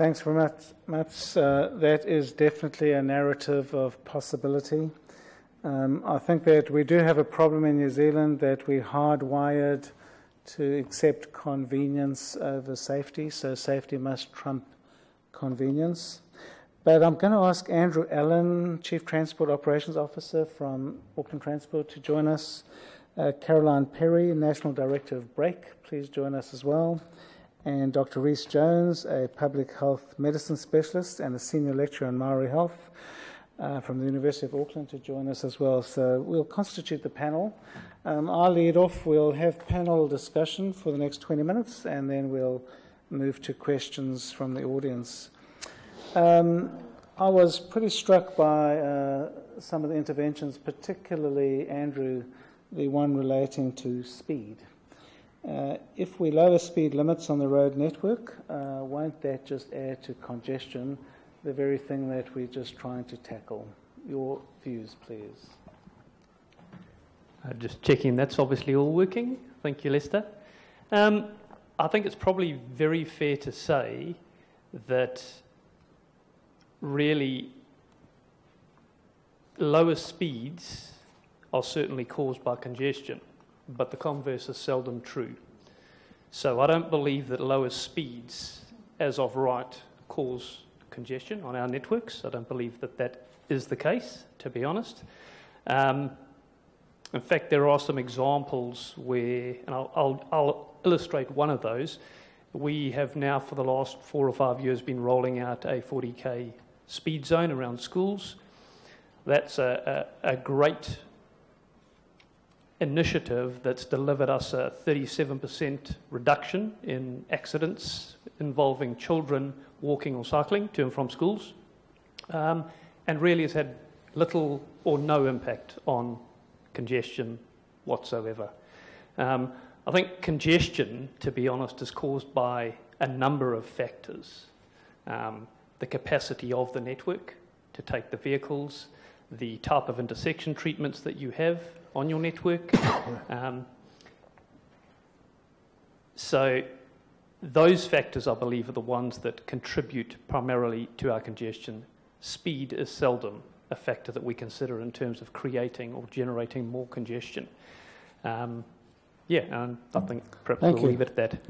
Thanks very much. Uh, that is definitely a narrative of possibility. Um, I think that we do have a problem in New Zealand that we're hardwired to accept convenience over safety, so safety must trump convenience. But I'm going to ask Andrew Allen, Chief Transport Operations Officer from Auckland Transport, to join us. Uh, Caroline Perry, National Director of Brake, please join us as well. And Dr. Rhys Jones, a public health medicine specialist and a senior lecturer in Maori Health uh, from the University of Auckland, to join us as well. So we'll constitute the panel. Um, I'll lead off. We'll have panel discussion for the next 20 minutes, and then we'll move to questions from the audience. Um, I was pretty struck by uh, some of the interventions, particularly, Andrew, the one relating to speed. Uh, if we lower speed limits on the road network, uh, won't that just add to congestion, the very thing that we're just trying to tackle? Your views, please. Uh, just checking that's obviously all working. Thank you, Lester. Um, I think it's probably very fair to say that really lower speeds are certainly caused by congestion, but the converse is seldom true. So I don't believe that lower speeds, as of right, cause congestion on our networks. I don't believe that that is the case, to be honest. Um, in fact, there are some examples where, and I'll, I'll, I'll illustrate one of those. We have now, for the last four or five years, been rolling out a 40k speed zone around schools. That's a, a, a great initiative that's delivered us a 37% reduction in accidents involving children walking or cycling to and from schools, um, and really has had little or no impact on congestion whatsoever. Um, I think congestion, to be honest, is caused by a number of factors. Um, the capacity of the network to take the vehicles, the type of intersection treatments that you have on your network. <coughs> Um, so those factors, I believe, are the ones that contribute primarily to our congestion. Speed is seldom a factor that we consider in terms of creating or generating more congestion. Um, yeah, and I think perhaps Thank we'll you. leave it at that.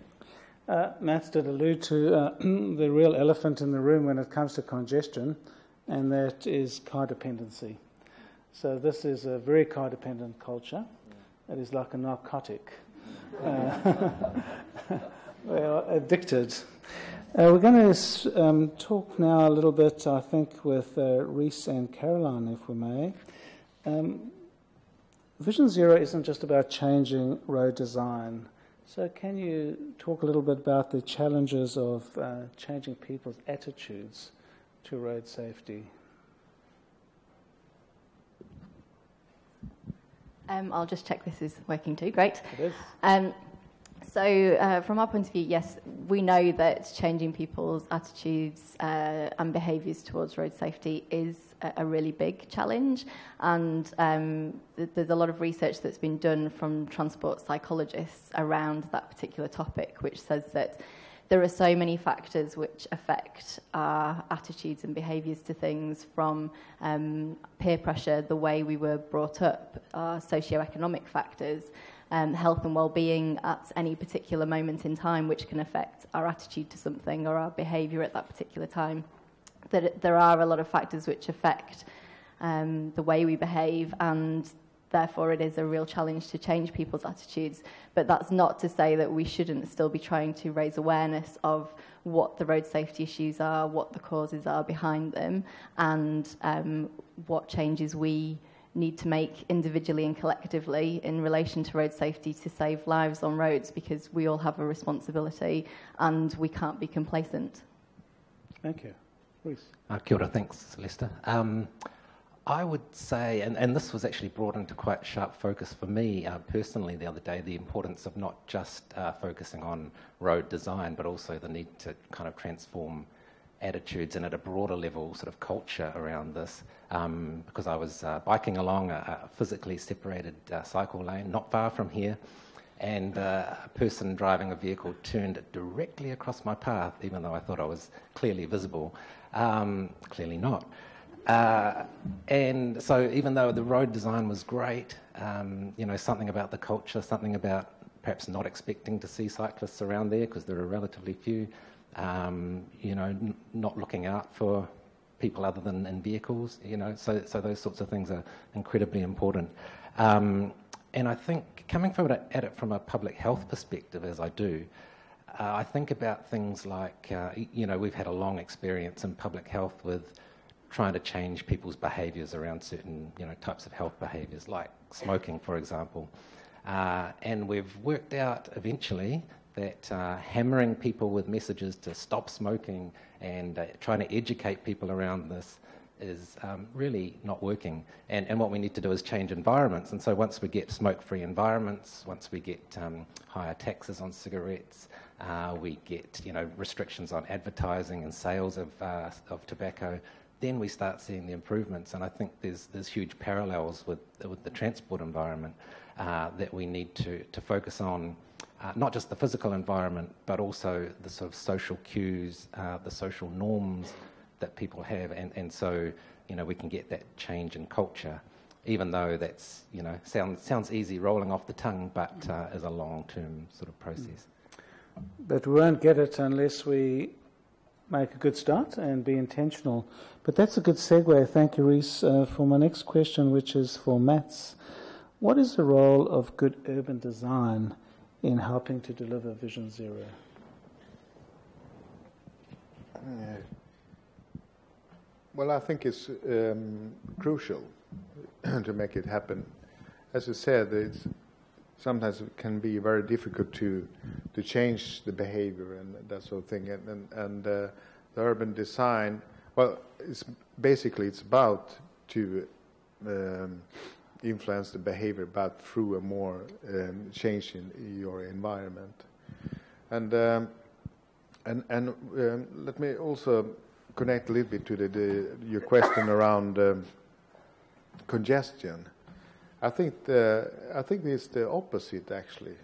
Uh, Matt did allude to uh, <clears throat> the real elephant in the room when it comes to congestion, and that is car dependency. So this is a very car dependent culture. It is like a narcotic. Uh, <laughs> we are addicted. Uh, we're going to um, talk now a little bit, I think, with uh, Rhys and Caroline, if we may. Um, Vision Zero isn't just about changing road design. So, can you talk a little bit about the challenges of uh, changing people's attitudes to road safety? Um, I'll just check this is working too. Great. It is. Um, so, uh, from our point of view, yes, we know that changing people's attitudes uh, and behaviours towards road safety is a, a really big challenge. And um, th- there's a lot of research that's been done from transport psychologists around that particular topic, which says that there are so many factors which affect our attitudes and behaviours to things from um, peer pressure, the way we were brought up, our socioeconomic factors, um, health and well-being at any particular moment in time, which can affect our attitude to something or our behaviour at that particular time. That there are a lot of factors which affect um, the way we behave, and therefore it is a real challenge to change people's attitudes. But that's not to say that we shouldn't still be trying to raise awareness of what the road safety issues are, what the causes are behind them, and um, what changes we need to make individually and collectively in relation to road safety to save lives on roads because we all have a responsibility and we can't be complacent. Thank you. Rhys. Uh, kia ora, thanks, Lester. Um, I would say, and, and this was actually brought into quite sharp focus for me uh, personally the other day, the importance of not just uh, focusing on road design, but also the need to kind of transform attitudes and at a broader level, sort of culture around this. Um, because I was uh, biking along a, a physically separated uh, cycle lane not far from here, and uh, a person driving a vehicle turned directly across my path, even though I thought I was clearly visible. Um, clearly not. Uh, and so, even though the road design was great, um, you know, something about the culture, something about perhaps not expecting to see cyclists around there because there are relatively few, um, you know, n- not looking out for people other than in vehicles, you know, so, so those sorts of things are incredibly important. Um, and I think coming from it, at it from a public health perspective, as I do, uh, I think about things like, uh, you know, we've had a long experience in public health with trying to change people's behaviours around certain, you know, types of health behaviours, like smoking, for example. Uh, and we've worked out eventually that uh, hammering people with messages to stop smoking and uh, trying to educate people around this is um, really not working. And, and what we need to do is change environments. And so once we get smoke free environments, once we get um, higher taxes on cigarettes, uh, we get you know, restrictions on advertising and sales of, uh, of tobacco, then we start seeing the improvements. And I think there's, there's huge parallels with, with the transport environment uh, that we need to, to focus on. Uh, not just the physical environment, but also the sort of social cues, uh, the social norms that people have, and, and so you know we can get that change in culture, even though that's you know sounds sounds easy rolling off the tongue, but uh, is a long-term sort of process. But we won't get it unless we make a good start and be intentional. But that's a good segue. Thank you, Rhys, uh, for my next question, which is for Mats. What is the role of good urban design in helping to deliver Vision Zero? Well, I think it's um, crucial <clears throat> to make it happen. as you said, it's sometimes it can be very difficult to to change the behavior and that sort of thing. And and, and uh, the urban design, well, it's basically it's about to um, influence the behavior, but through a more um, change in your environment. And um, and and um, let me also connect a little bit to the, the your question around um, congestion. I think the, I think it's the opposite actually.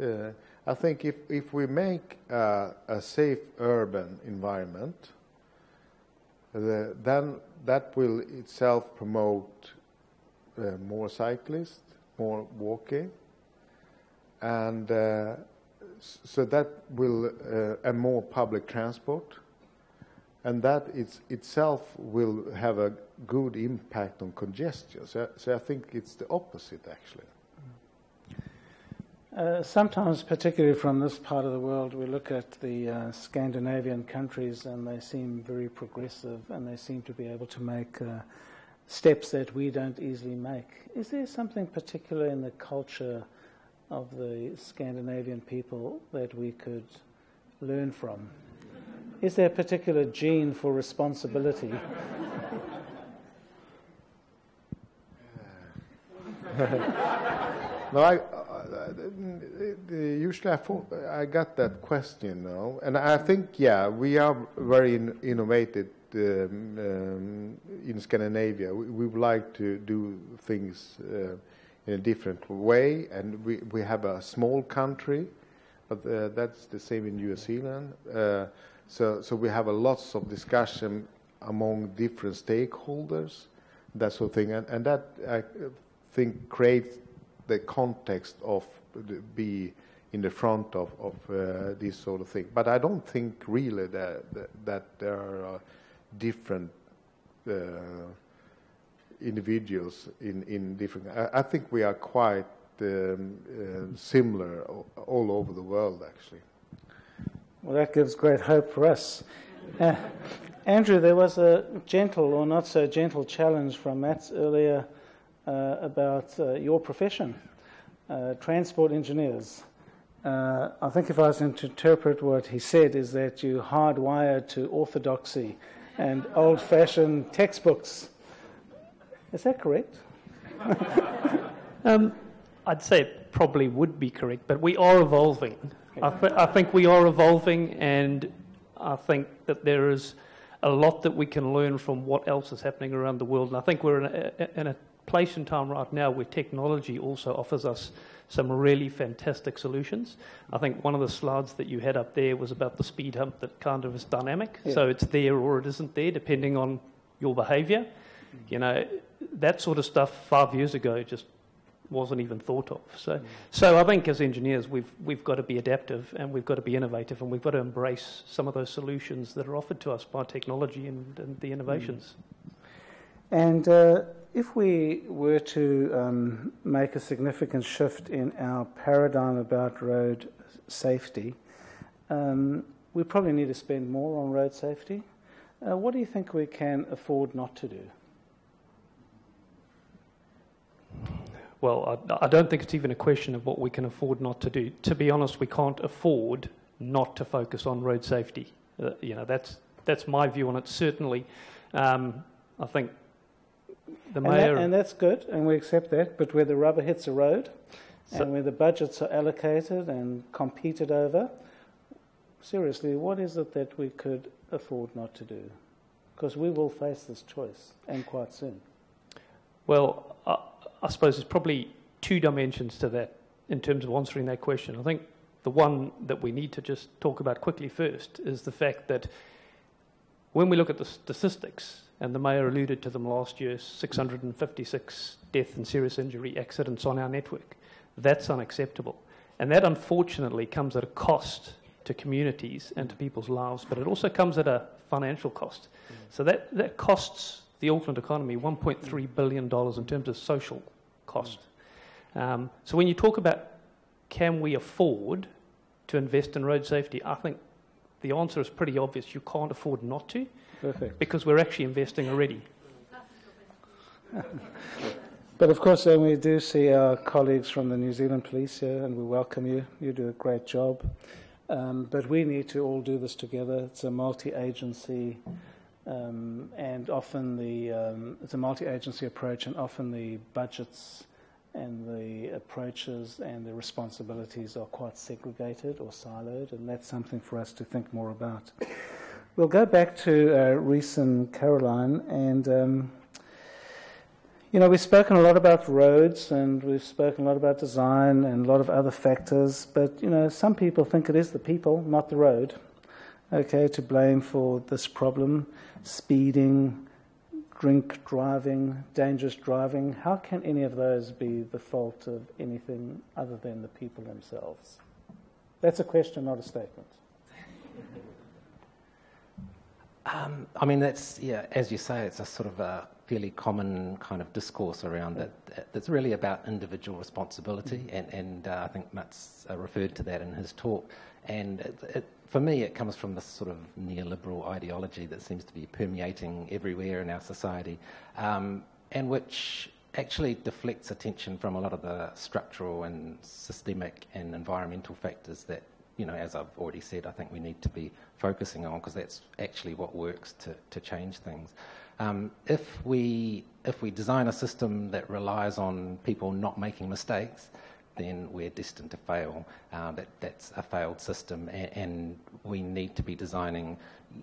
Uh, I think if if we make uh, a safe urban environment, the, then that will itself promote uh, more cyclists, more walking, and uh, so that will uh, and more public transport, and that it's, itself will have a good impact on congestion. So, so I think it's the opposite actually. Uh, sometimes, particularly from this part of the world, we look at the uh, Scandinavian countries and they seem very progressive and they seem to be able to make uh, steps that we don't easily make. Is there something particular in the culture of the Scandinavian people that we could learn from? Is there a particular gene for responsibility? <laughs> <laughs> no, I, usually I, thought, I got that question now, and I think yeah, we are very in, innovative um, um, in Scandinavia. We, we, would like to do things uh, in a different way, and we we have a small country, but uh, that's the same in New Zealand. Uh, so so we have a lots of discussion among different stakeholders, that sort of thing, and, and that I think creates the context of be in the front of, of uh, this sort of thing. But I don't think really that, that, that there are uh, different uh, individuals in, in different. I, I, think we are quite um, uh, similar all over the world, actually. Well, that gives great hope for us. Uh, Andrew, there was a gentle or not so gentle challenge from Mats earlier about your profession uh, transport engineers. Uh, I think if I was to interpret what he said, is that you hardwired to orthodoxy and old fashioned textbooks. Is that correct? <laughs> um, I'd say it probably would be correct, but we are evolving. I, th- I, think we are evolving, and I think that there is a lot that we can learn from what else is happening around the world. And I think we're in a, in a place in time right now where technology also offers us some really fantastic solutions. I think one of the slides that you had up there was about the speed hump that kind of is dynamic. Yeah. So it's there or it isn't there depending on your behavior. You know, that sort of stuff five years ago just wasn't even thought of. So, mm. so I think as engineers, we've, we've got to be adaptive and we've got to be innovative and we've got to embrace some of those solutions that are offered to us by technology and, and the innovations. Mm. And uh, if we were to um, make a significant shift in our paradigm about road safety, um, we probably need to spend more on road safety. Uh, what do you think we can afford not to do? Well, I, I, don't think it's even a question of what we can afford not to do. To be honest, we can't afford not to focus on road safety. Uh, you know, that's that's my view on it. Certainly, um, I think the mayor. And, that, and, that's good, and we accept that. But where the rubber hits the road, so and where the budgets are allocated and competed over, seriously, what is it that we could afford not to do? Because we will face this choice, and quite soon. Well, I, I suppose there's probably two dimensions to that in terms of answering that question. I think the one that we need to just talk about quickly first is the fact that when we look at the statistics, and the Mayor alluded to them last year 656 death and serious injury accidents on our network. That's unacceptable. And that unfortunately comes at a cost to communities and to people's lives, but it also comes at a financial cost. Mm. So that, that costs the Auckland economy $1.3 billion in terms of social cost. Mm. Um, so when you talk about can we afford to invest in road safety, I think the answer is pretty obvious. You can't afford not to. Perfect. Because we're actually investing already. <laughs> But of course, uh, we do see our colleagues from the New Zealand Police here, and we welcome you. You do a great job. Um, but we need to all do this together. It's a multi agency, um, and often the, um, it's a multi agency approach, and often the budgets and the approaches and the responsibilities are quite segregated or siloed, and that's something for us to think more about. We'll go back to uh, Rhys and Caroline, and um, you know, we've spoken a lot about roads and we've spoken a lot about design and a lot of other factors, but, you know, some people think it is the people, not the road, okay, to blame for this problem. Speeding, drink driving, dangerous driving. How can any of those be the fault of anything other than the people themselves? That's a question, not a statement. Um, I mean, that's, yeah, as you say, it's a sort of a fairly common kind of discourse around it that's really about individual responsibility, mm. and, and uh, I think Mats uh, referred to that in his talk. And it, it, for me, it comes from this sort of neoliberal ideology that seems to be permeating everywhere in our society, um, and which actually deflects attention from a lot of the structural and systemic and environmental factors that, you know, as I've already said, I think we need to be focusing on because that's actually what works to, to change things. Um, if we if we design a system that relies on people not making mistakes, then we're destined to fail. Uh, that that's a failed system, and, and, we need to be designing.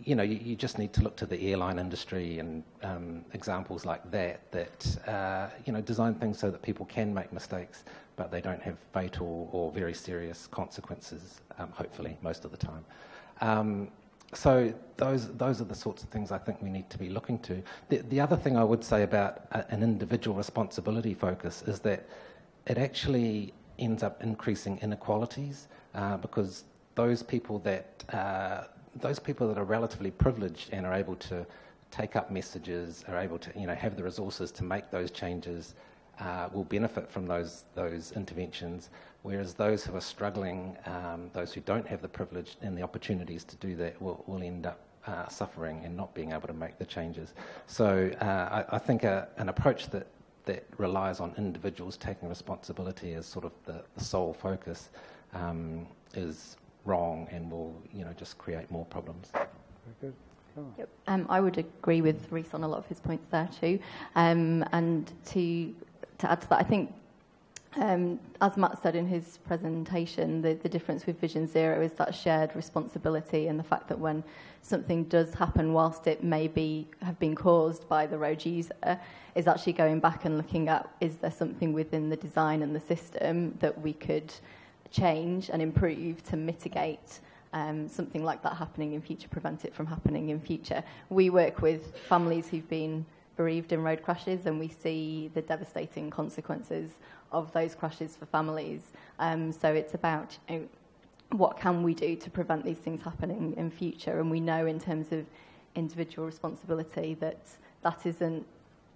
You know, you, you, just need to look to the airline industry and um, examples like that. That uh, you know, design things so that people can make mistakes, but they don't have fatal or very serious consequences. Um, hopefully, most of the time. Um, so those those are the sorts of things I think we need to be looking to. The, the other thing I would say about a, an individual responsibility focus is that it actually ends up increasing inequalities uh, because those people that uh, those people that are relatively privileged and are able to take up messages, are able to you know have the resources to make those changes, uh, will benefit from those those interventions whereas those who are struggling, um, those who don't have the privilege and the opportunities to do that, will, will end up uh, suffering and not being able to make the changes. So uh, I, I, think a, an approach that, that relies on individuals taking responsibility as sort of the, the sole focus um, is wrong and will you know just create more problems. Very good. Yep. Um, I would agree with Rhys on a lot of his points there too. Um, and to to add to that, I think um, as Matt said in his presentation, the, the difference with Vision Zero is that shared responsibility and the fact that when something does happen, whilst it may be have been caused by the road user, is actually going back and looking at is there something within the design and the system that we could change and improve to mitigate um, something like that happening in future, prevent it from happening in future. We work with families who've been bereaved in road crashes and we see the devastating consequences of those crashes for families. Um, so it's about you know, what can we do to prevent these things happening in future. And we know in terms of individual responsibility that that isn't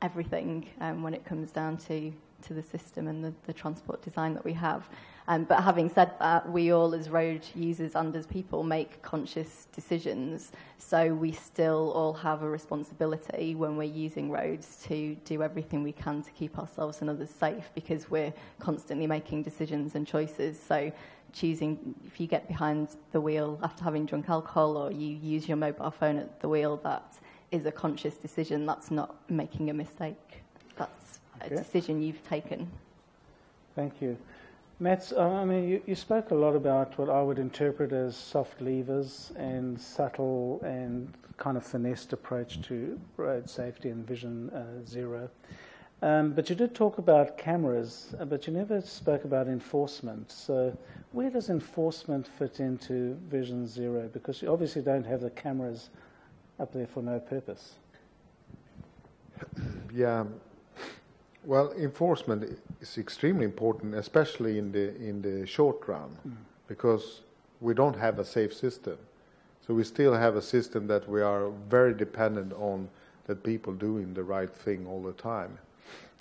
everything um, when it comes down to, to the system and the, the transport design that we have. Um, but having said that, we all, as road users and as people, make conscious decisions. So we still all have a responsibility when we're using roads to do everything we can to keep ourselves and others safe because we're constantly making decisions and choices. So choosing, if you get behind the wheel after having drunk alcohol or you use your mobile phone at the wheel, that is a conscious decision. That's not making a mistake. That's a decision you've taken. Thank you. Mats, uh, I mean, you, you, spoke a lot about what I would interpret as soft levers and subtle and kind of finessed approach to road safety and Vision uh, Zero. Um, but you did talk about cameras, uh, but you never spoke about enforcement. So, where does enforcement fit into Vision Zero? Because you obviously don't have the cameras up there for no purpose. Yeah, well, enforcement is extremely important, especially in the in the short run, mm. because we don't have a safe system. So we still have a system that we are very dependent on that people doing the right thing all the time.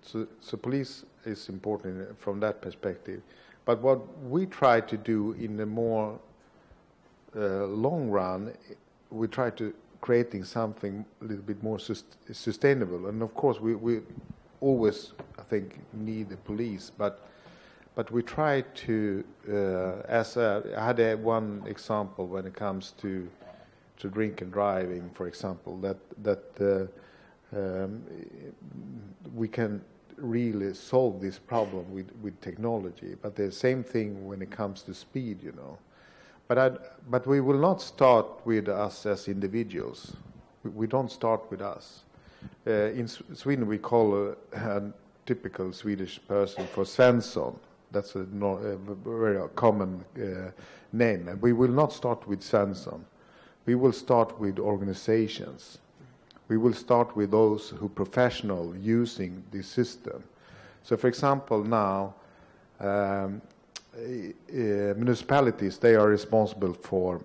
So, so police is important from that perspective. But what we try to do in the more uh, long run, we try to creating something a little bit more sust- sustainable. And of course, we, we always I think, need the police. But but we try to, uh, as a, I had a, one example when it comes to to drink and driving, for example, that that uh, um, we can really solve this problem with, with technology. But the same thing when it comes to speed, you know. But i but we will not start with us as individuals. We, we don't start with us. Uh, in Sweden, we call a, a, typical Swedish person for Svensson. That's a, no, a very common uh, name. And we will not start with Svensson. We will start with organizations. We will start with those who professional using this system. So, for example, now um, uh, municipalities they are responsible for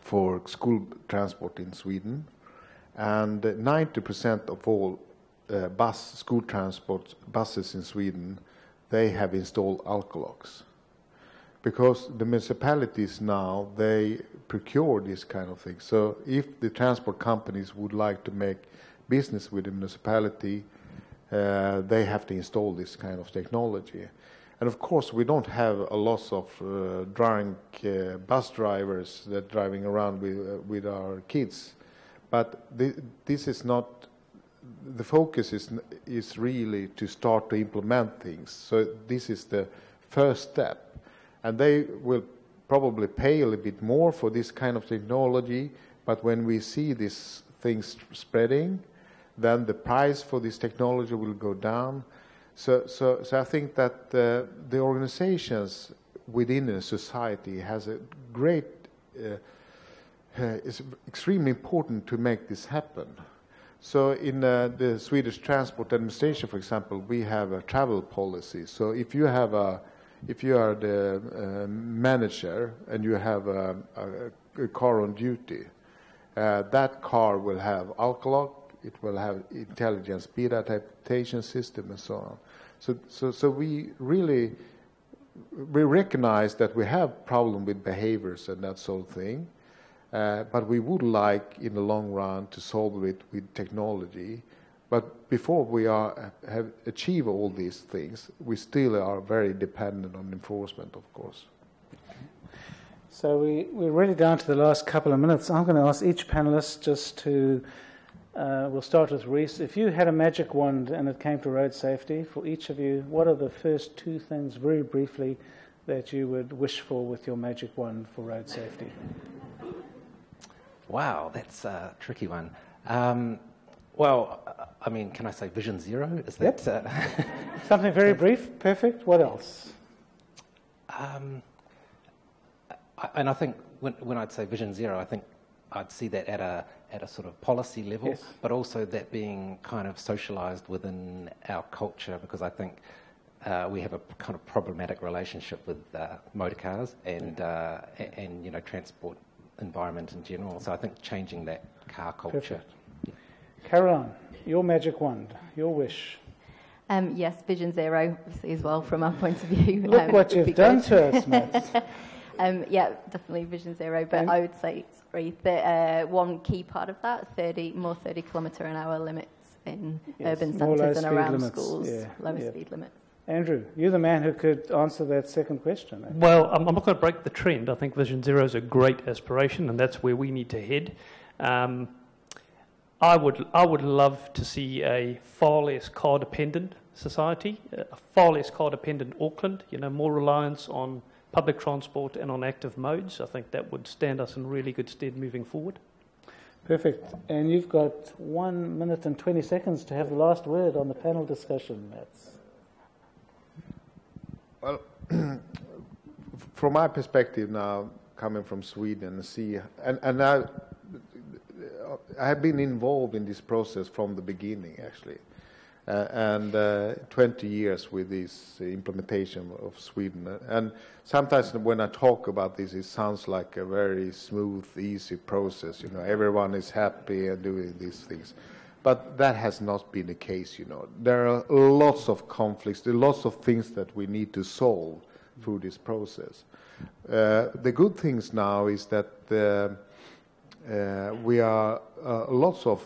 for school transport in Sweden, and 90% of all uh, bus school transport buses in Sweden they have installed alcolocks because the municipalities now they procure this kind of thing. So if the transport companies would like to make business with the municipality, uh, they have to install this kind of technology. And of course, we don't have a lot of uh, drunk uh, bus drivers that driving around with uh, with our kids, but th this is not. The focus is is really to start to implement things. So this is the first step, and they will probably pay a little bit more for this kind of technology. But when we see these things spreading, then the price for this technology will go down so, so, so I think that uh, the organizations within a society has a great, uh, it's extremely important to make this happen. So in uh, the Swedish Transport Administration, for example, we have a travel policy. So if you have a, if you are the uh, manager and you have a, a, a car on duty, uh, that car will have alcohol it will have intelligent speed adaptation system and so on. So, so, so we really we recognize that we have problem with behaviors and that sort of thing, uh, but we would like, in the long run, to solve it with technology. But before we are, have achieved all these things, we still are very dependent on enforcement, of course. So we, we're really down to the last couple of minutes. I'm going to ask each panelist just to uh, we'll start with Rhys. If you had a magic wand and it came to road safety, for each of you, what are the first two things, very briefly, that you would wish for with your magic wand for road safety? Wow, that's a tricky one. Um, well, I mean, can I say Vision Zero? Is that yep. uh, <laughs> something very <laughs> brief? Perfect. What else? Um, I, and I think when, when I'd say Vision Zero, I think I'd see that at a at a sort of policy level, yes. but also that being kind of socialised within our culture, because I think uh, we have a kind of problematic relationship with uh, motor cars and uh, and you know transport environment in general. So I think changing that car culture. Perfect. Caroline, your magic wand, your wish. Um, yes, Vision Zero, obviously, as well, from our point of view. Look um, what you've done to us, Matt. <laughs> um, yeah, definitely Vision Zero, but and I would say sorry, the, uh, one key part of that, 30, more 30 kilometre an hour limits in yes, urban centres and around limits. schools, yeah, lower yeah. speed limits. Andrew, you're the man who could answer that second question. Well, I'm, I'm not going to break the trend. I think Vision Zero is a great aspiration, and that's where we need to head. Um, I would, I would love to see a far less car dependent society, a far less car dependent Auckland, you know, more reliance on public transport and on active modes. I think that would stand us in really good stead moving forward. Perfect. And you've got one minute and 20 seconds to have the last word on the panel discussion, Mats. Well, <clears throat> from my perspective now, coming from Sweden, see, and, and I, I have been involved in this process from the beginning, actually. Uh, and uh, 20 years with this implementation of Sweden. And sometimes when I talk about this, it sounds like a very smooth, easy process. You know, everyone is happy and doing these things. But that has not been the case, you know. There are lots of conflicts, there are lots of things that we need to solve through this process. Uh, the good things now is that uh, uh we are uh, lots of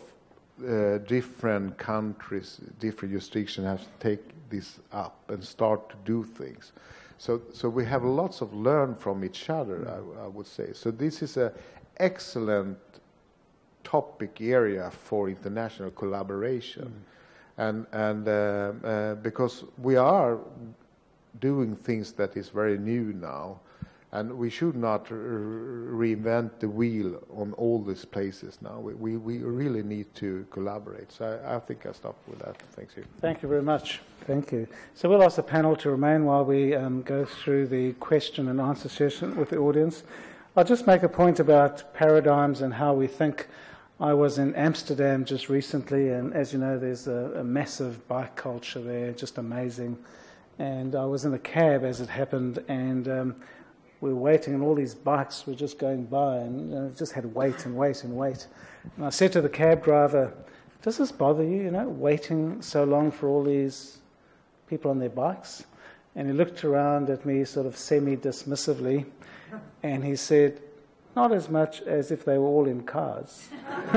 uh, different countries, different jurisdictions have to take this up and start to do things. So, so we have lots of learn from each other, I, I would say. So this is an excellent topic area for international collaboration. And, and uh, uh, because we are doing things that is very new now, and we should not reinvent the wheel on all these places now. We, we, we really need to collaborate. So I, I think I'll stop with that. Thank you. Thank you very much. Thank you. So we'll ask the panel to remain while we um, go through the question and answer session with the audience. I'll just make a point about paradigms and how we think. I was in Amsterdam just recently, and as you know, there's a, a massive bike culture there, just amazing. And I was in a cab as it happened, and um, we were waiting, and all these bikes were just going by, and you know, just had to wait and wait and wait. And I said to the cab driver, "Does this bother you? You know, waiting so long for all these people on their bikes?" And he looked around at me, sort of semi-dismissively, and he said, "Not as much as if they were all in cars." <laughs>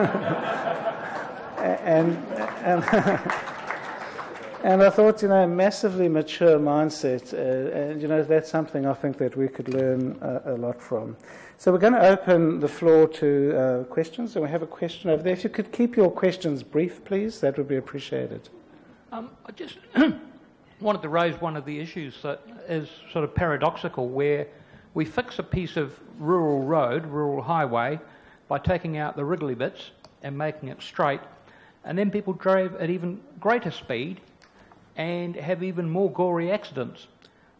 and and. <laughs> And I thought, you know, a massively mature mindset, uh, and you know, that's something I think that we could learn uh, a lot from. So we're going to open the floor to uh, questions, and we have a question over there. If you could keep your questions brief, please, that would be appreciated. Um, I just <clears throat> wanted to raise one of the issues that is sort of paradoxical, where we fix a piece of rural road, rural highway, by taking out the wriggly bits and making it straight, and then people drove at even greater speed and have even more gory accidents.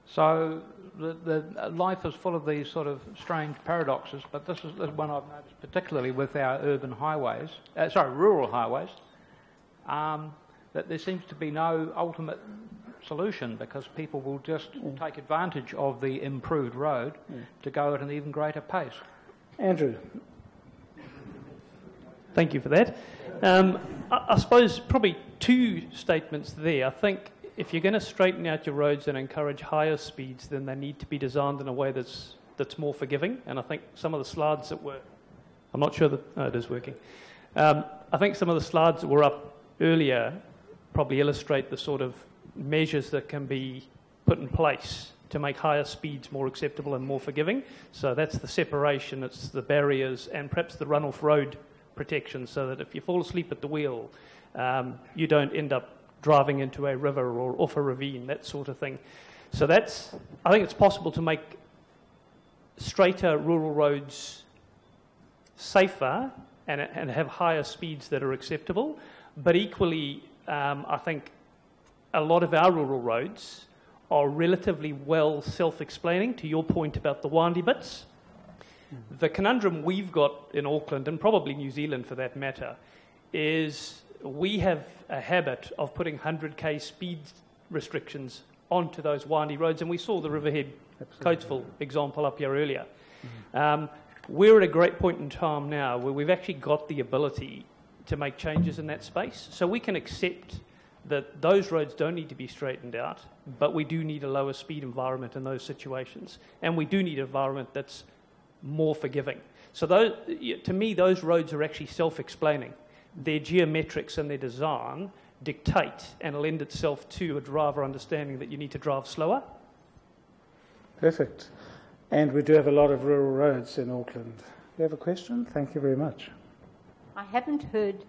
So the, the life is full of these sort of strange paradoxes, but this is one I've noticed particularly with our urban highways, uh, sorry, rural highways, um, that there seems to be no ultimate solution because people will just mm. take advantage of the improved road mm. to go at an even greater pace. Andrew. Thank you for that. Um, I, I suppose probably two statements there. I think if you're going to straighten out your roads and encourage higher speeds, then they need to be designed in a way that's that's more forgiving. And I think some of the slides that were, I'm not sure that oh, it is working. Um, I think some of the slides that were up earlier probably illustrate the sort of measures that can be put in place to make higher speeds more acceptable and more forgiving. So that's the separation, it's the barriers, and perhaps the run-off road protection, so that if you fall asleep at the wheel, um, you don't end up driving into a river or off a ravine, that sort of thing. So that's, I think it's possible to make straighter rural roads safer and, and have higher speeds that are acceptable. But equally, um, I think a lot of our rural roads are relatively well self-explaining. To your point about the windy bits, the conundrum we've got in Auckland and probably New Zealand for that matter is we have a habit of putting 100k speed restrictions onto those windy roads, and we saw the Riverhead Coatesville example up here earlier. Mm-hmm. Um, we're at a great point in time now where we've actually got the ability to make changes in that space, so we can accept that those roads don't need to be straightened out, but we do need a lower speed environment in those situations, and we do need an environment that's more forgiving. So, those, to me, those roads are actually self explaining their geometrics and their design dictate and lend itself to a driver understanding that you need to drive slower. Perfect. And we do have a lot of rural roads in Auckland. You have a question? Thank you very much. I haven't heard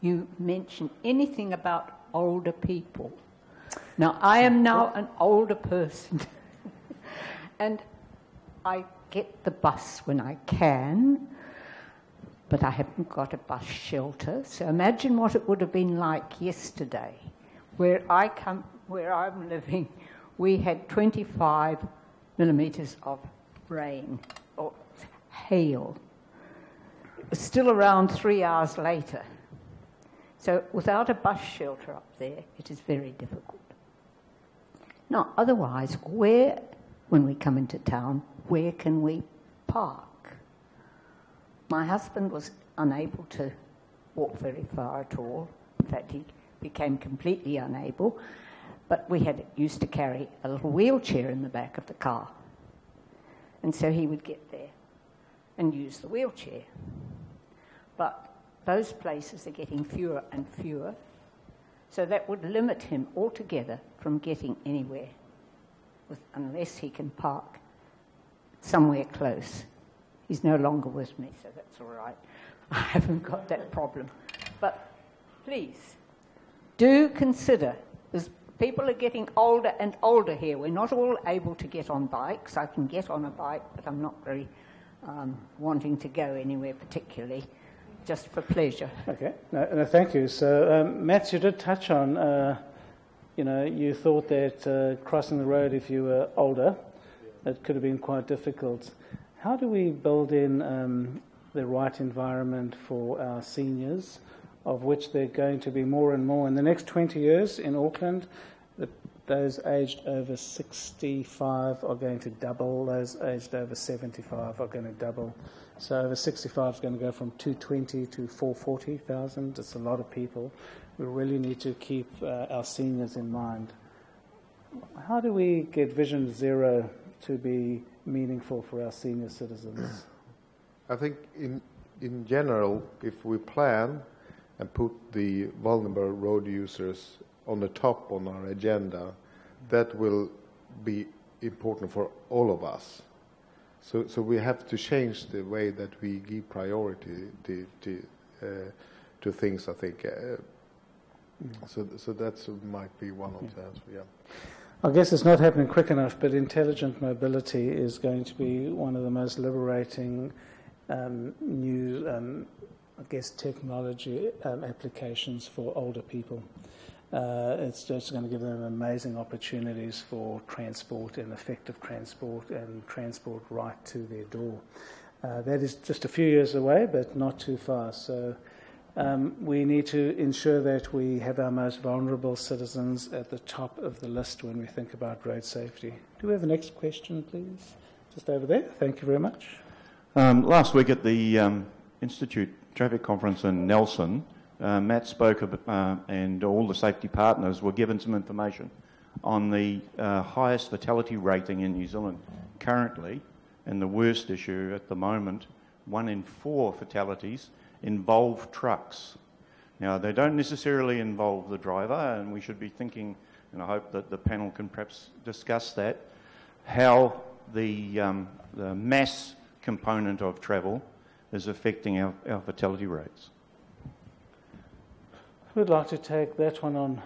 you mention anything about older people. Now, I am now an older person, <laughs> and I get the bus when I can, but I haven't got a bus shelter. So imagine what it would have been like yesterday. Where I come, where I'm living, we had 25 millimetres of rain or hail. It was still around three hours later. So without a bus shelter up there, it is very difficult. Now, otherwise, where, when we come into town, where can we park? My husband was unable to walk very far at all. In fact, he became completely unable. But we had used to carry a little wheelchair in the back of the car. And so he would get there and use the wheelchair. But those places are getting fewer and fewer. So that would limit him altogether from getting anywhere, with, unless he can park somewhere close. He's no longer with me, so that's all right. <laughs> I haven't got that problem. But please, do consider, as people are getting older and older here, we're not all able to get on bikes. I can get on a bike, but I'm not very um, wanting to go anywhere particularly, just for pleasure. Okay, no, no thank you. So, um, Matt, you did touch on, uh, you know, you thought that uh, crossing the road if you were older, it could have been quite difficult. How do we build in um, the right environment for our seniors, of which there are going to be more and more in the next 20 years in Auckland? The, those aged over 65 are going to double, those aged over 75 are going to double. So over 65 is going to go from 220 to 440,000. It's a lot of people. We really need to keep uh, our seniors in mind. How do we get Vision Zero to be meaningful for our senior citizens? <clears throat> I think in in general, if we plan and put the vulnerable road users on the top on our agenda, that will be important for all of us. So, so we have to change the way that we give priority to, to, uh, to things, I think. Uh, so, so that might be one of the answers, yeah. I guess it's not happening quick enough, but intelligent mobility is going to be one of the most liberating um, new, um, I guess, technology um, applications for older people. Uh, it's just going to give them amazing opportunities for transport and effective transport and transport right to their door. Uh, that is just a few years away, but not too far. So um, we need to ensure that we have our most vulnerable citizens at the top of the list when we think about road safety. Do we have the next question, please? Just over there. Thank you very much. Um, last week at the um, Institute Traffic Conference in Nelson, uh, Matt spoke uh, and all the safety partners were given some information on the uh, highest fatality rating in New Zealand currently, and the worst issue at the moment. One in four fatalities involve trucks. Now, they don't necessarily involve the driver, and we should be thinking, and I hope that the panel can perhaps discuss that, how the, um, the mass component of travel is affecting our, our fatality rates. Who'd like to take that one on?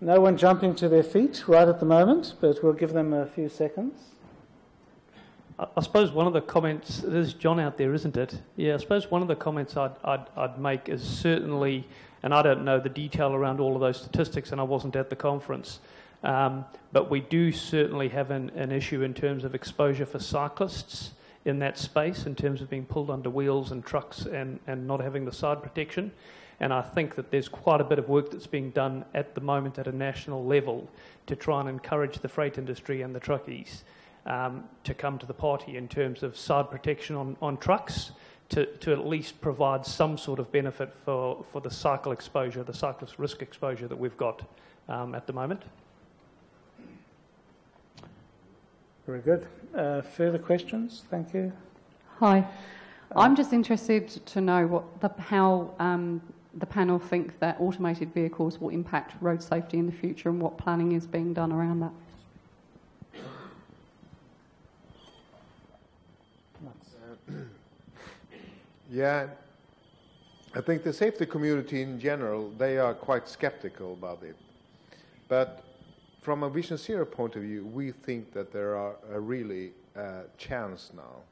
No one jumping to their feet right at the moment, but we'll give them a few seconds. I suppose one of the comments, there's John out there, isn't it? Yeah, I suppose one of the comments I'd, I'd, I'd make is certainly, and I don't know the detail around all of those statistics, and I wasn't at the conference, um, but we do certainly have an, an issue in terms of exposure for cyclists in that space, in terms of being pulled under wheels and trucks and, and not having the side protection. And I think that there's quite a bit of work that's being done at the moment at a national level to try and encourage the freight industry and the truckies um, to come to the party in terms of side protection on, on trucks to, to at least provide some sort of benefit for, for the cycle exposure, the cyclist risk exposure that we've got um, at the moment. Very good. Uh, further questions? Thank you. Hi. I'm just interested to know what the, how um, the panel think that automated vehicles will impact road safety in the future and what planning is being done around that. <clears throat> Yeah, I think the safety community in general, they are quite skeptical about it. But from a Vision Zero point of view, we think that there are a really uh, chance now,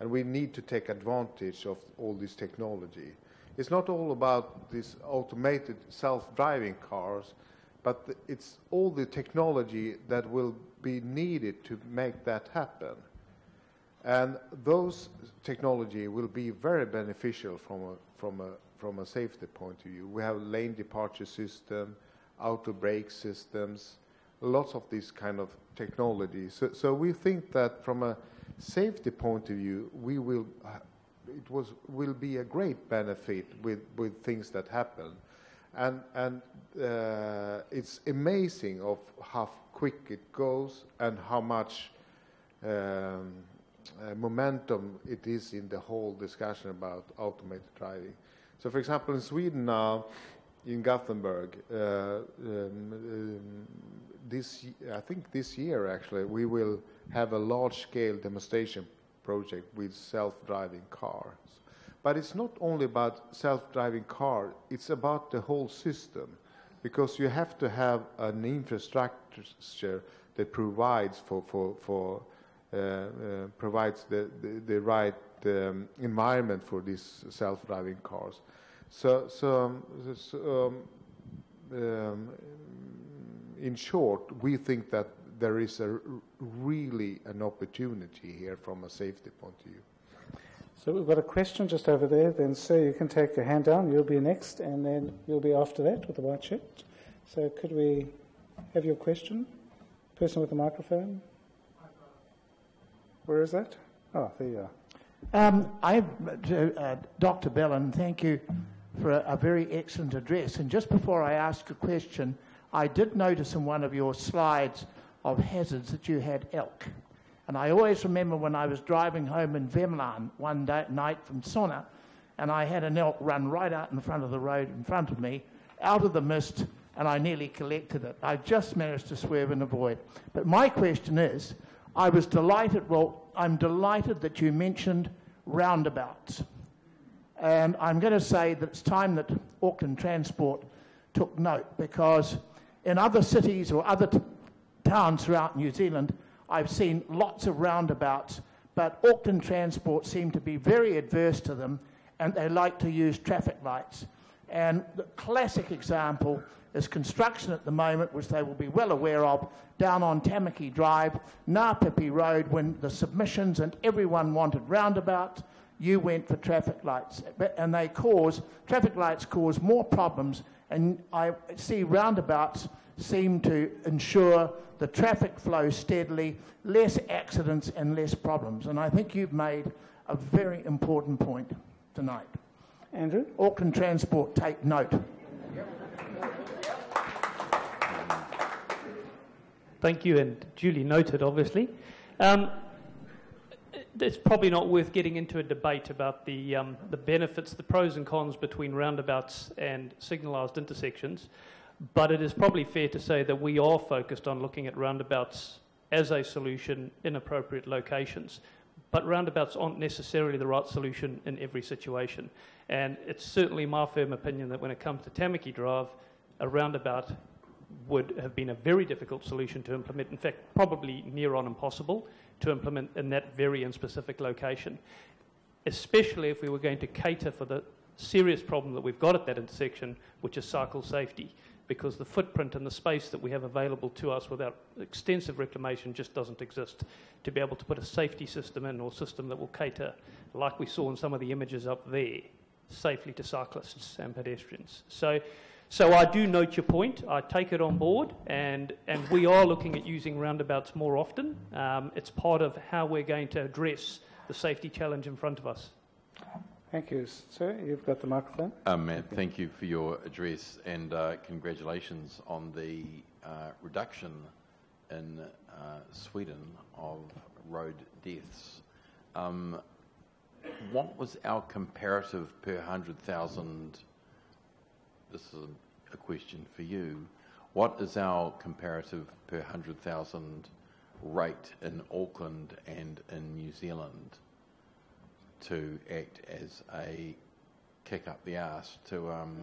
and we need to take advantage of all this technology. It's not all about these automated self-driving cars, but it's all the technology that will be needed to make that happen. And those technology will be very beneficial from a, from a, from a safety point of view. We have lane departure system, auto brake systems, lots of this kind of technology. So, so we think that from a safety point of view, we will it was, will be a great benefit with, with things that happen. And, and uh, it's amazing of how quick it goes and how much um, uh, momentum it is in the whole discussion about automated driving. So, for example, in Sweden now, in Gothenburg, uh, um, um, this I think this year actually we will have a large-scale demonstration project with self-driving cars. But it's not only about self-driving car; it's about the whole system, because you have to have an infrastructure that provides for for for uh, uh, provides the, the, the right um, environment for these self-driving cars. So, so, um, so um, um, in short, we think that there is a really an opportunity here from a safety point of view. So we've got a question just over there. Then, sir, you can take your hand down. You'll be next, and then you'll be after that with the white shirt. So, could we have your question? Person with the microphone. Where is that? Oh, there you are. Um, I, uh, Dr. Belin, thank you for a, a, very excellent address. And just before I ask a question, I did notice in one of your slides of hazards that you had elk. And I always remember when I was driving home in Värmland one day, night from Sona, and I had an elk run right out in front of the road in front of me, out of the mist, and I nearly collected it. I just managed to swerve and avoid. But my question is, I was delighted, well, I'm delighted that you mentioned roundabouts. And I'm going to say that it's time that Auckland Transport took note because in other cities or other towns throughout New Zealand, I've seen lots of roundabouts, but Auckland Transport seem to be very adverse to them and they like to use traffic lights. And the classic example is construction at the moment, which they will be well aware of, down on Tamaki Drive, Ngāpipi Road, when the submissions and everyone wanted roundabouts, you went for traffic lights. And they cause, traffic lights cause more problems, and I see roundabouts seem to ensure the traffic flow steadily, less accidents and less problems. And I think you've made a very important point tonight. Andrew? Auckland Transport, take note. Thank you, and duly noted, obviously. Um, it's probably not worth getting into a debate about the, um, the benefits, the pros and cons between roundabouts and signalised intersections, but it is probably fair to say that we are focused on looking at roundabouts as a solution in appropriate locations. But roundabouts aren't necessarily the right solution in every situation. And it's certainly my firm opinion that when it comes to Tamaki Drive, a roundabout would have been a very difficult solution to implement. In fact, probably near on impossible to implement in that very and specific location, especially if we were going to cater for the serious problem that we've got at that intersection, which is cycle safety, because the footprint and the space that we have available to us without extensive reclamation just doesn't exist to be able to put a safety system in or system that will cater, like we saw in some of the images up there, safely to cyclists and pedestrians. So so I do note your point. I take it on board, and, and we are looking at using roundabouts more often. Um, it's part of how we're going to address the safety challenge in front of us. Thank you, sir. You've got the microphone. Um, Matt, thank you for your address, and uh, congratulations on the uh, reduction in uh, Sweden of road deaths. Um, what was our comparative per 100,000 this is a question for you. What is our comparative per 100,000 rate in Auckland and in New Zealand to act as a kick up the arse to um,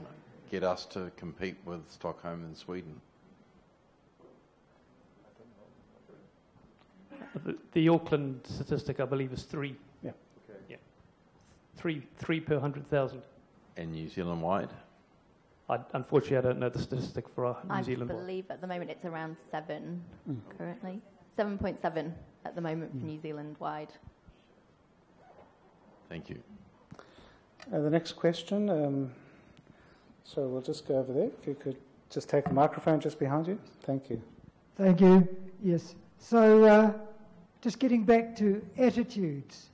get us to compete with Stockholm and Sweden? The, the Auckland statistic, I believe, is three. Yeah. Okay. Yeah. Three, three per hundred thousand. And New Zealand wide? I, unfortunately, I don't know the statistic for New I Zealand. I believe at the moment it's around seven mm. currently. 7.7 at the moment mm. for New Zealand wide. Thank you. Uh, the next question. Um, so we'll just go over there. If you could just take the microphone just behind you. Thank you. Thank you. Yes. So uh, just getting back to attitudes.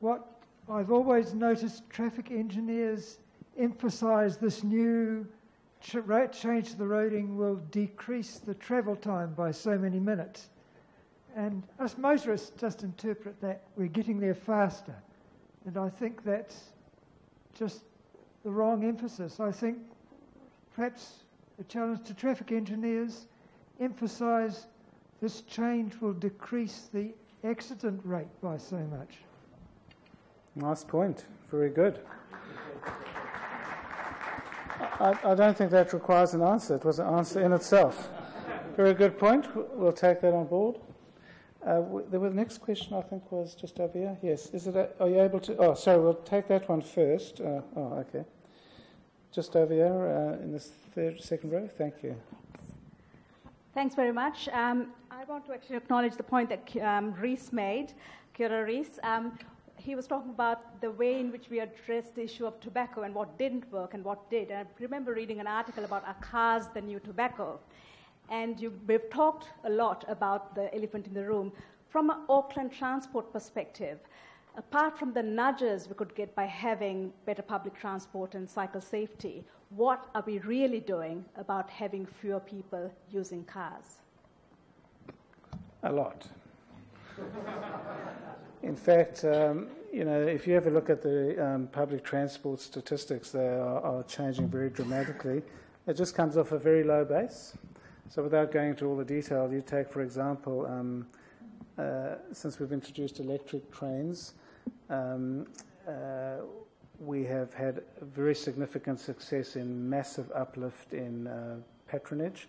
What I've always noticed traffic engineers emphasise this new change to the roading will decrease the travel time by so many minutes. And us motorists just interpret that we're getting there faster. And I think that's just the wrong emphasis. I think perhaps a challenge to traffic engineers emphasise this change will decrease the accident rate by so much. Nice point. Very good. I, I, don't think that requires an answer. It was an answer in itself. Very good point. We'll take that on board. Uh, the, the next question, I think, was just over here. Yes. Is it? A, are you able to? Oh, sorry. We'll take that one first. Uh, oh, okay. Just over here uh, in this third, second row. Thank you. Thanks very much. Um, I want to actually acknowledge the point that um, Rhys made, Kira Rhys. Um, he was talking about the way in which we addressed the issue of tobacco and what didn't work and what did. And I remember reading an article about Cars the New Tobacco? And you, we've talked a lot about the elephant in the room. From an Auckland transport perspective, apart from the nudges we could get by having better public transport and cycle safety, what are we really doing about having fewer people using cars? A lot. In fact, um, you know, if you ever look at the um, public transport statistics, they are, are, changing very dramatically. It just comes off a very low base. So, without going into all the detail, you take, for example, um, uh, since we've introduced electric trains, um, uh, we have had very significant success in massive uplift in uh, patronage.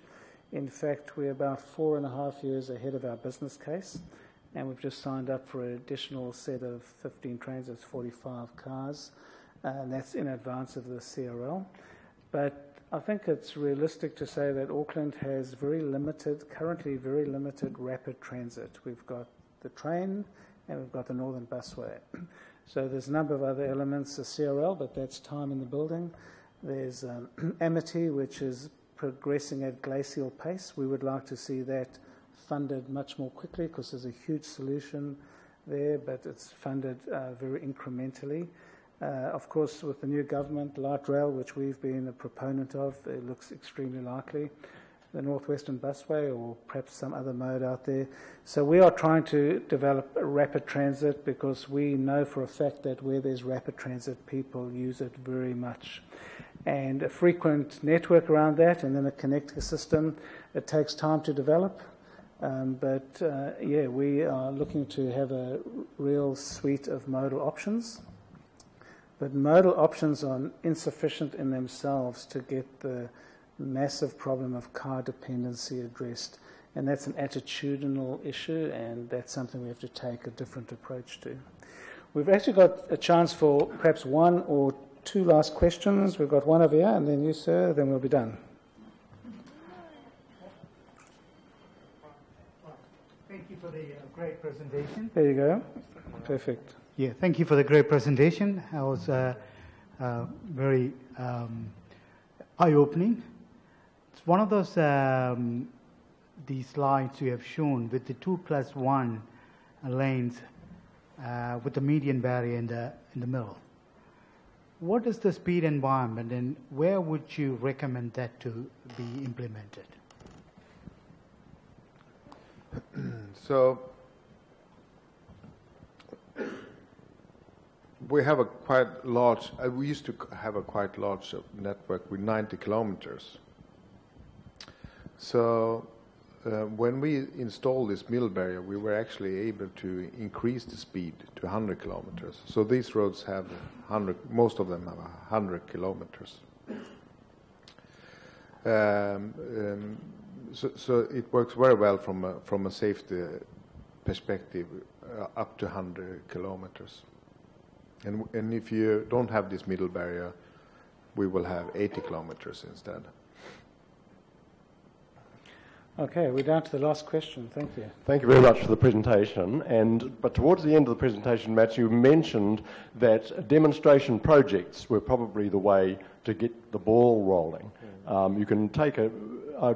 In fact, we're about four and a half years ahead of our business case, and we've just signed up for an additional set of 15 trains, that's 45 cars, uh, and that's in advance of the CRL. But I think it's realistic to say that Auckland has very limited, currently very limited rapid transit. We've got the train and we've got the Northern Busway. <clears throat> So there's a number of other elements, the CRL, but that's time in the building. There's um, <clears throat> AMETI, which is progressing at glacial pace. We would like to see that funded much more quickly because there's a huge solution there, but it's funded uh, very incrementally. Uh, of course, with the new government, light rail, which we've been a proponent of, it looks extremely likely the Northwestern Busway or perhaps some other mode out there. So we are trying to develop rapid transit because we know for a fact that where there's rapid transit, people use it very much. And a frequent network around that and then a connecting system, it takes time to develop. Um, but uh, yeah, we are looking to have a real suite of modal options. But modal options are insufficient in themselves to get the massive problem of car dependency addressed. And that's an attitudinal issue, and that's something we have to take a different approach to. We've actually got a chance for perhaps one or two last questions. We've got one over here, and then you, sir, then we'll be done. Thank you for the uh, great presentation. There you go. Perfect. Yeah, thank you for the great presentation. It was uh, uh, very um, eye opening It's one of those um, these slides you have shown with the two plus one lanes uh, with the median barrier in the in the middle. What is the speed environment, and where would you recommend that to be implemented? <clears throat> so we have a quite large. Uh, we used to have a quite large network with 90 kilometers so uh, when we installed this middle barrier, we were actually able to increase the speed to 100 kilometers. So these roads have 100, most of them have 100 kilometers. Um, um, so, so, it works very well from a, from a safety perspective uh, up to 100 kilometers. And, and if you don't have this middle barrier, we will have 80 kilometers instead. Okay, we're down to the last question. Thank you. Thank you very much for the presentation. And but towards the end of the presentation, Matt, you mentioned that demonstration projects were probably the way to get the ball rolling. Mm. Um, you can take a. I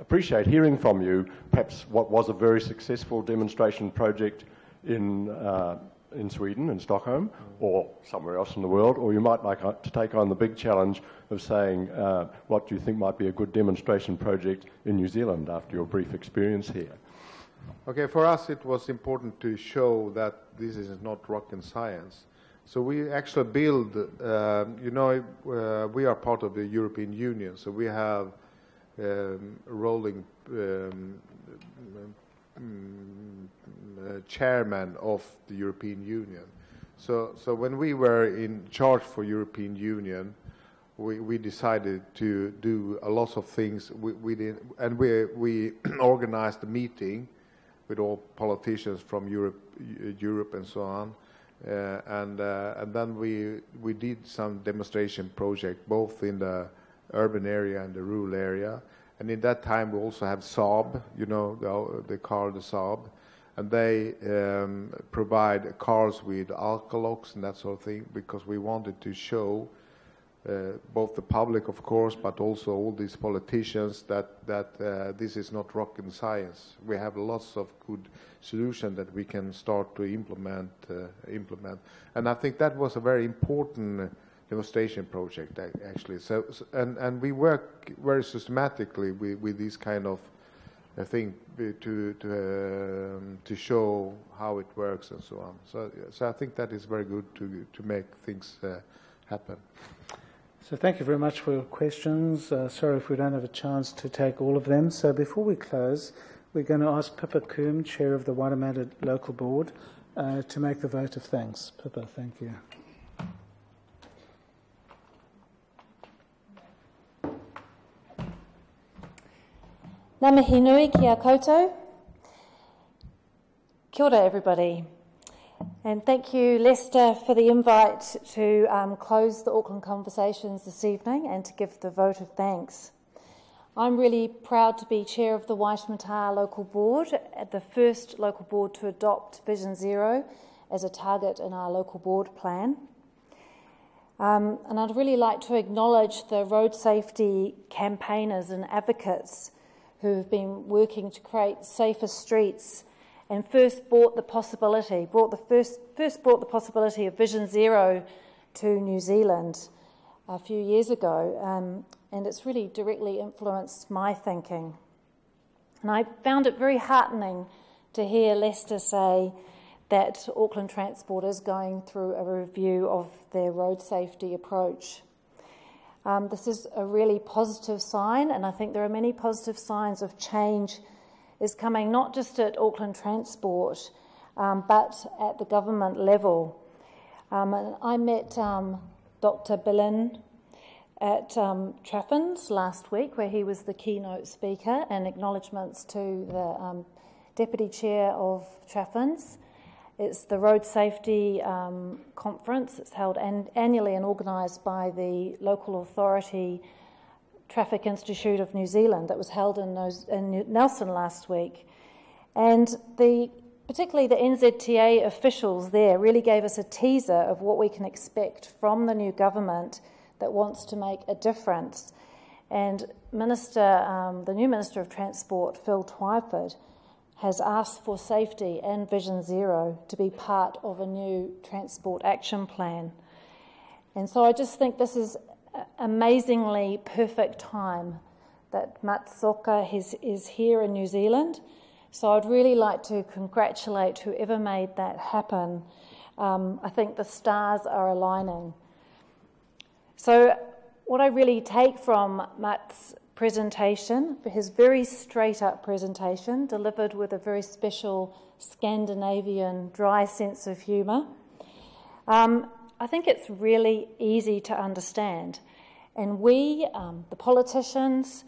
appreciate hearing from you. Perhaps what was a very successful demonstration project in uh, in Sweden, in Stockholm, or somewhere else in the world, or you might like to take on the big challenge of saying uh, what do you think might be a good demonstration project in New Zealand after your brief experience here. Okay, for us it was important to show that this is not rocket science. So we actually build, uh, you know, uh, we are part of the European Union, so we have um, rolling um, um, uh, chairman of the European Union. So, so when we were in charge for European Union, we, we decided to do a lot of things. We, we did, and we, we <clears throat> organized a meeting with all politicians from Europe, Europe and so on. Uh, and uh, and then we we did some demonstration project both in the urban area and the rural area. And in that time we also have Saab, you know, the, the car, the Saab, and they um, provide cars with alcolocks and that sort of thing because we wanted to show uh, both the public, of course, but also all these politicians that that uh, this is not rocket science. We have lots of good solutions that we can start to implement. Uh, implement, and I think that was a very important demonstration project actually. So, and and we work very systematically with, with these kind of uh, thing to to um, to show how it works and so on. So so I think that is very good to to make things uh, happen. So thank you very much for your questions. Uh, sorry if we don't have a chance to take all of them. So before we close, we're going to ask Pippa Coom, Chair of the Waitemata Local Board, uh, to make the vote of thanks. Pippa, thank you. Ngā mihi nui koutou. Kia ora, everybody. And thank you, Lester, for the invite to um, close the Auckland Conversations this evening and to give the vote of thanks. I'm really proud to be chair of the Waitemata Local Board, the first local board to adopt Vision Zero as a target in our local board plan. Um, and I'd really like to acknowledge the road safety campaigners and advocates who have been working to create safer streets and first brought the possibility, brought the first, first brought the possibility of Vision Zero to New Zealand a few years ago, um, and it's really directly influenced my thinking. And I found it very heartening to hear Lester say that Auckland Transport is going through a review of their road safety approach. Um, this is a really positive sign, and I think there are many positive signs of change is coming not just at Auckland Transport, um, but at the government level. Um, I met um, Dr. Belin at um, Trafinz last week, where he was the keynote speaker, and acknowledgements to the um, Deputy Chair of Trafinz. It's the Road Safety um, Conference. It's held an- annually and organised by the local authority Traffic Institute of New Zealand that was held in, in Nelson last week. And the, particularly the NZTA officials there really gave us a teaser of what we can expect from the new government that wants to make a difference. And Minister, um, the new Minister of Transport, Phil Twyford, has asked for safety and Vision Zero to be part of a new transport action plan. And so I just think this is amazingly perfect time that Matts-Åke is, is here in New Zealand. So I'd really like to congratulate whoever made that happen. Um, I think the stars are aligning. So, what I really take from Matt's presentation, his very straight up presentation, delivered with a very special Scandinavian dry sense of humour, um, I think it's really easy to understand. And we, um, the politicians,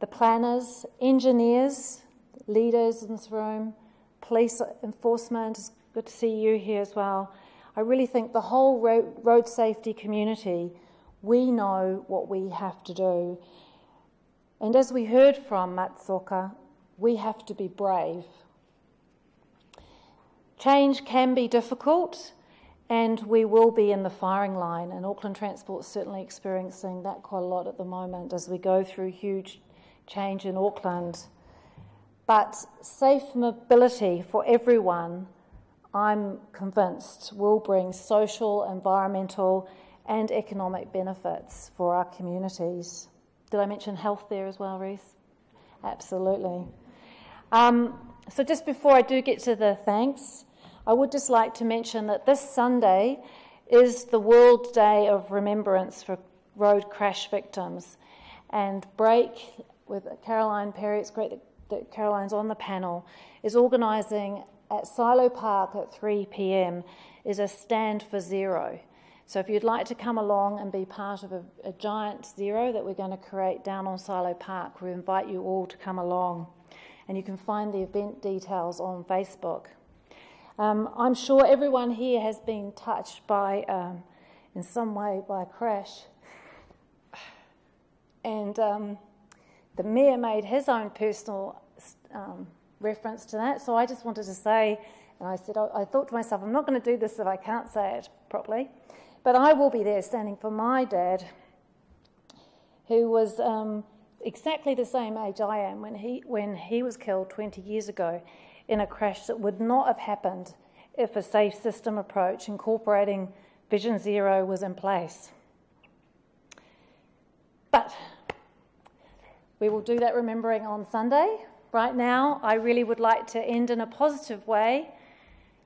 the planners, engineers, leaders in this room, police enforcement, it's good to see you here as well. I really think the whole road, road safety community, we know what we have to do. And as we heard from Matts-Åke, we have to be brave. Change can be difficult, and we will be in the firing line, and Auckland Transport is certainly experiencing that quite a lot at the moment as we go through huge change in Auckland. But safe mobility for everyone, I'm convinced, will bring social, environmental, and economic benefits for our communities. Did I mention health there as well, Rhys? Absolutely. Um, so, just before I do get to the thanks, I would just like to mention that this Sunday is the World Day of Remembrance for Road Crash Victims. And Brake, with Caroline Perry, it's great that, that Caroline's on the panel, is organising at Silo Park at 3 pm is a stand for zero. So if you'd like to come along and be part of a, a giant zero that we're going to create down on Silo Park, we invite you all to come along. And you can find the event details on Facebook. Um, I'm sure everyone here has been touched by, um, in some way, by a crash. And um, the mayor made his own personal um, reference to that. So I just wanted to say, and I said, I, I thought to myself, I'm not going to do this if I can't say it properly. But I will be there standing for my dad, who was um, exactly the same age I am when he, when he was killed 20 years ago in a crash that would not have happened if a safe system approach incorporating Vision Zero was in place. But we will do that remembering on Sunday. Right now, I really would like to end in a positive way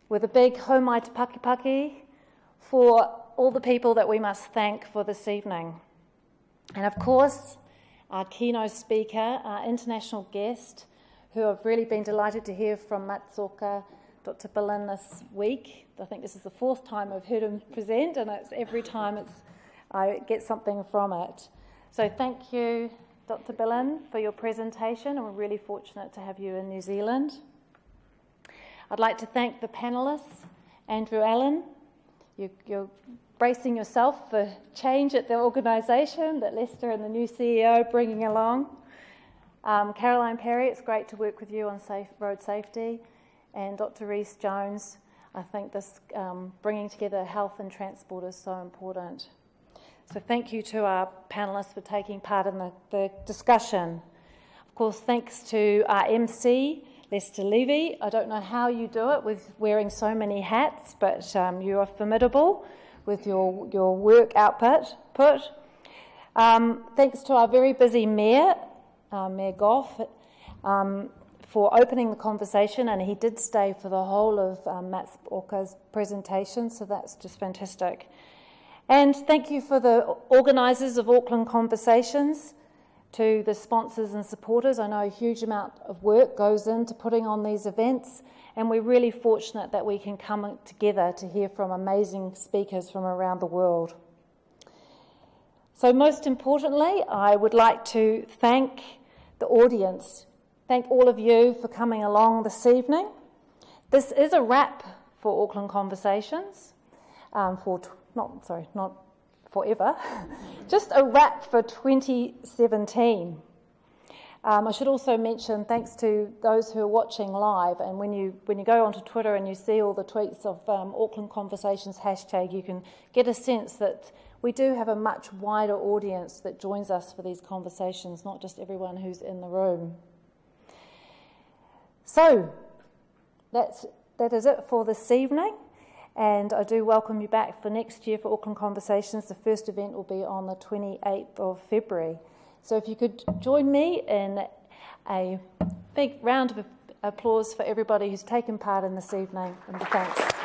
with a big homai te paki paki for all the people that we must thank for this evening. And of course, our keynote speaker, our international guest, who I've really been delighted to hear from Matts-Åke, Dr. Belin this week. I think this is the fourth time I've heard him present, and it's every time it's, I get something from it. So thank you, Dr. Belin, for your presentation, and we're really fortunate to have you in New Zealand. I'd like to thank the panelists, Andrew Allen. You, you're bracing yourself for change at the organisation that Lester and the new CEO are bringing along. Um, Caroline Perry, it's great to work with you on safe, road safety. And Dr. Rhys Jones, I think this um, bringing together health and transport is so important. So thank you to our panellists for taking part in the, the discussion. Of course, thanks to our MC, Lester Levy. I don't know how you do it with wearing so many hats, but um, you are formidable with your, your work output. Put. Um, thanks to our very busy Mayor, uh, Mayor Goff, um, for opening the conversation, and he did stay for the whole of um, Matt Orca's presentation, so that's just fantastic. And thank you for the organisers of Auckland Conversations to the sponsors and supporters. I know a huge amount of work goes into putting on these events, and we're really fortunate that we can come together to hear from amazing speakers from around the world. So, most importantly, I would like to thank the audience. Thank all of you for coming along this evening. This is a wrap for Auckland Conversations, um, for not sorry, not forever, <laughs> just a wrap for 2017. Um, I should also mention thanks to those who are watching live, and when you when you go onto Twitter and you see all the tweets of um, Auckland Conversations hashtag, you can get a sense that we do have a much wider audience that joins us for these conversations, not just everyone who's in the room. So that's that is it for this evening. And I do welcome you back for next year for Auckland Conversations. The first event will be on the 28th of February. So if you could join me in a big round of applause for everybody who's taken part in this evening, and thanks.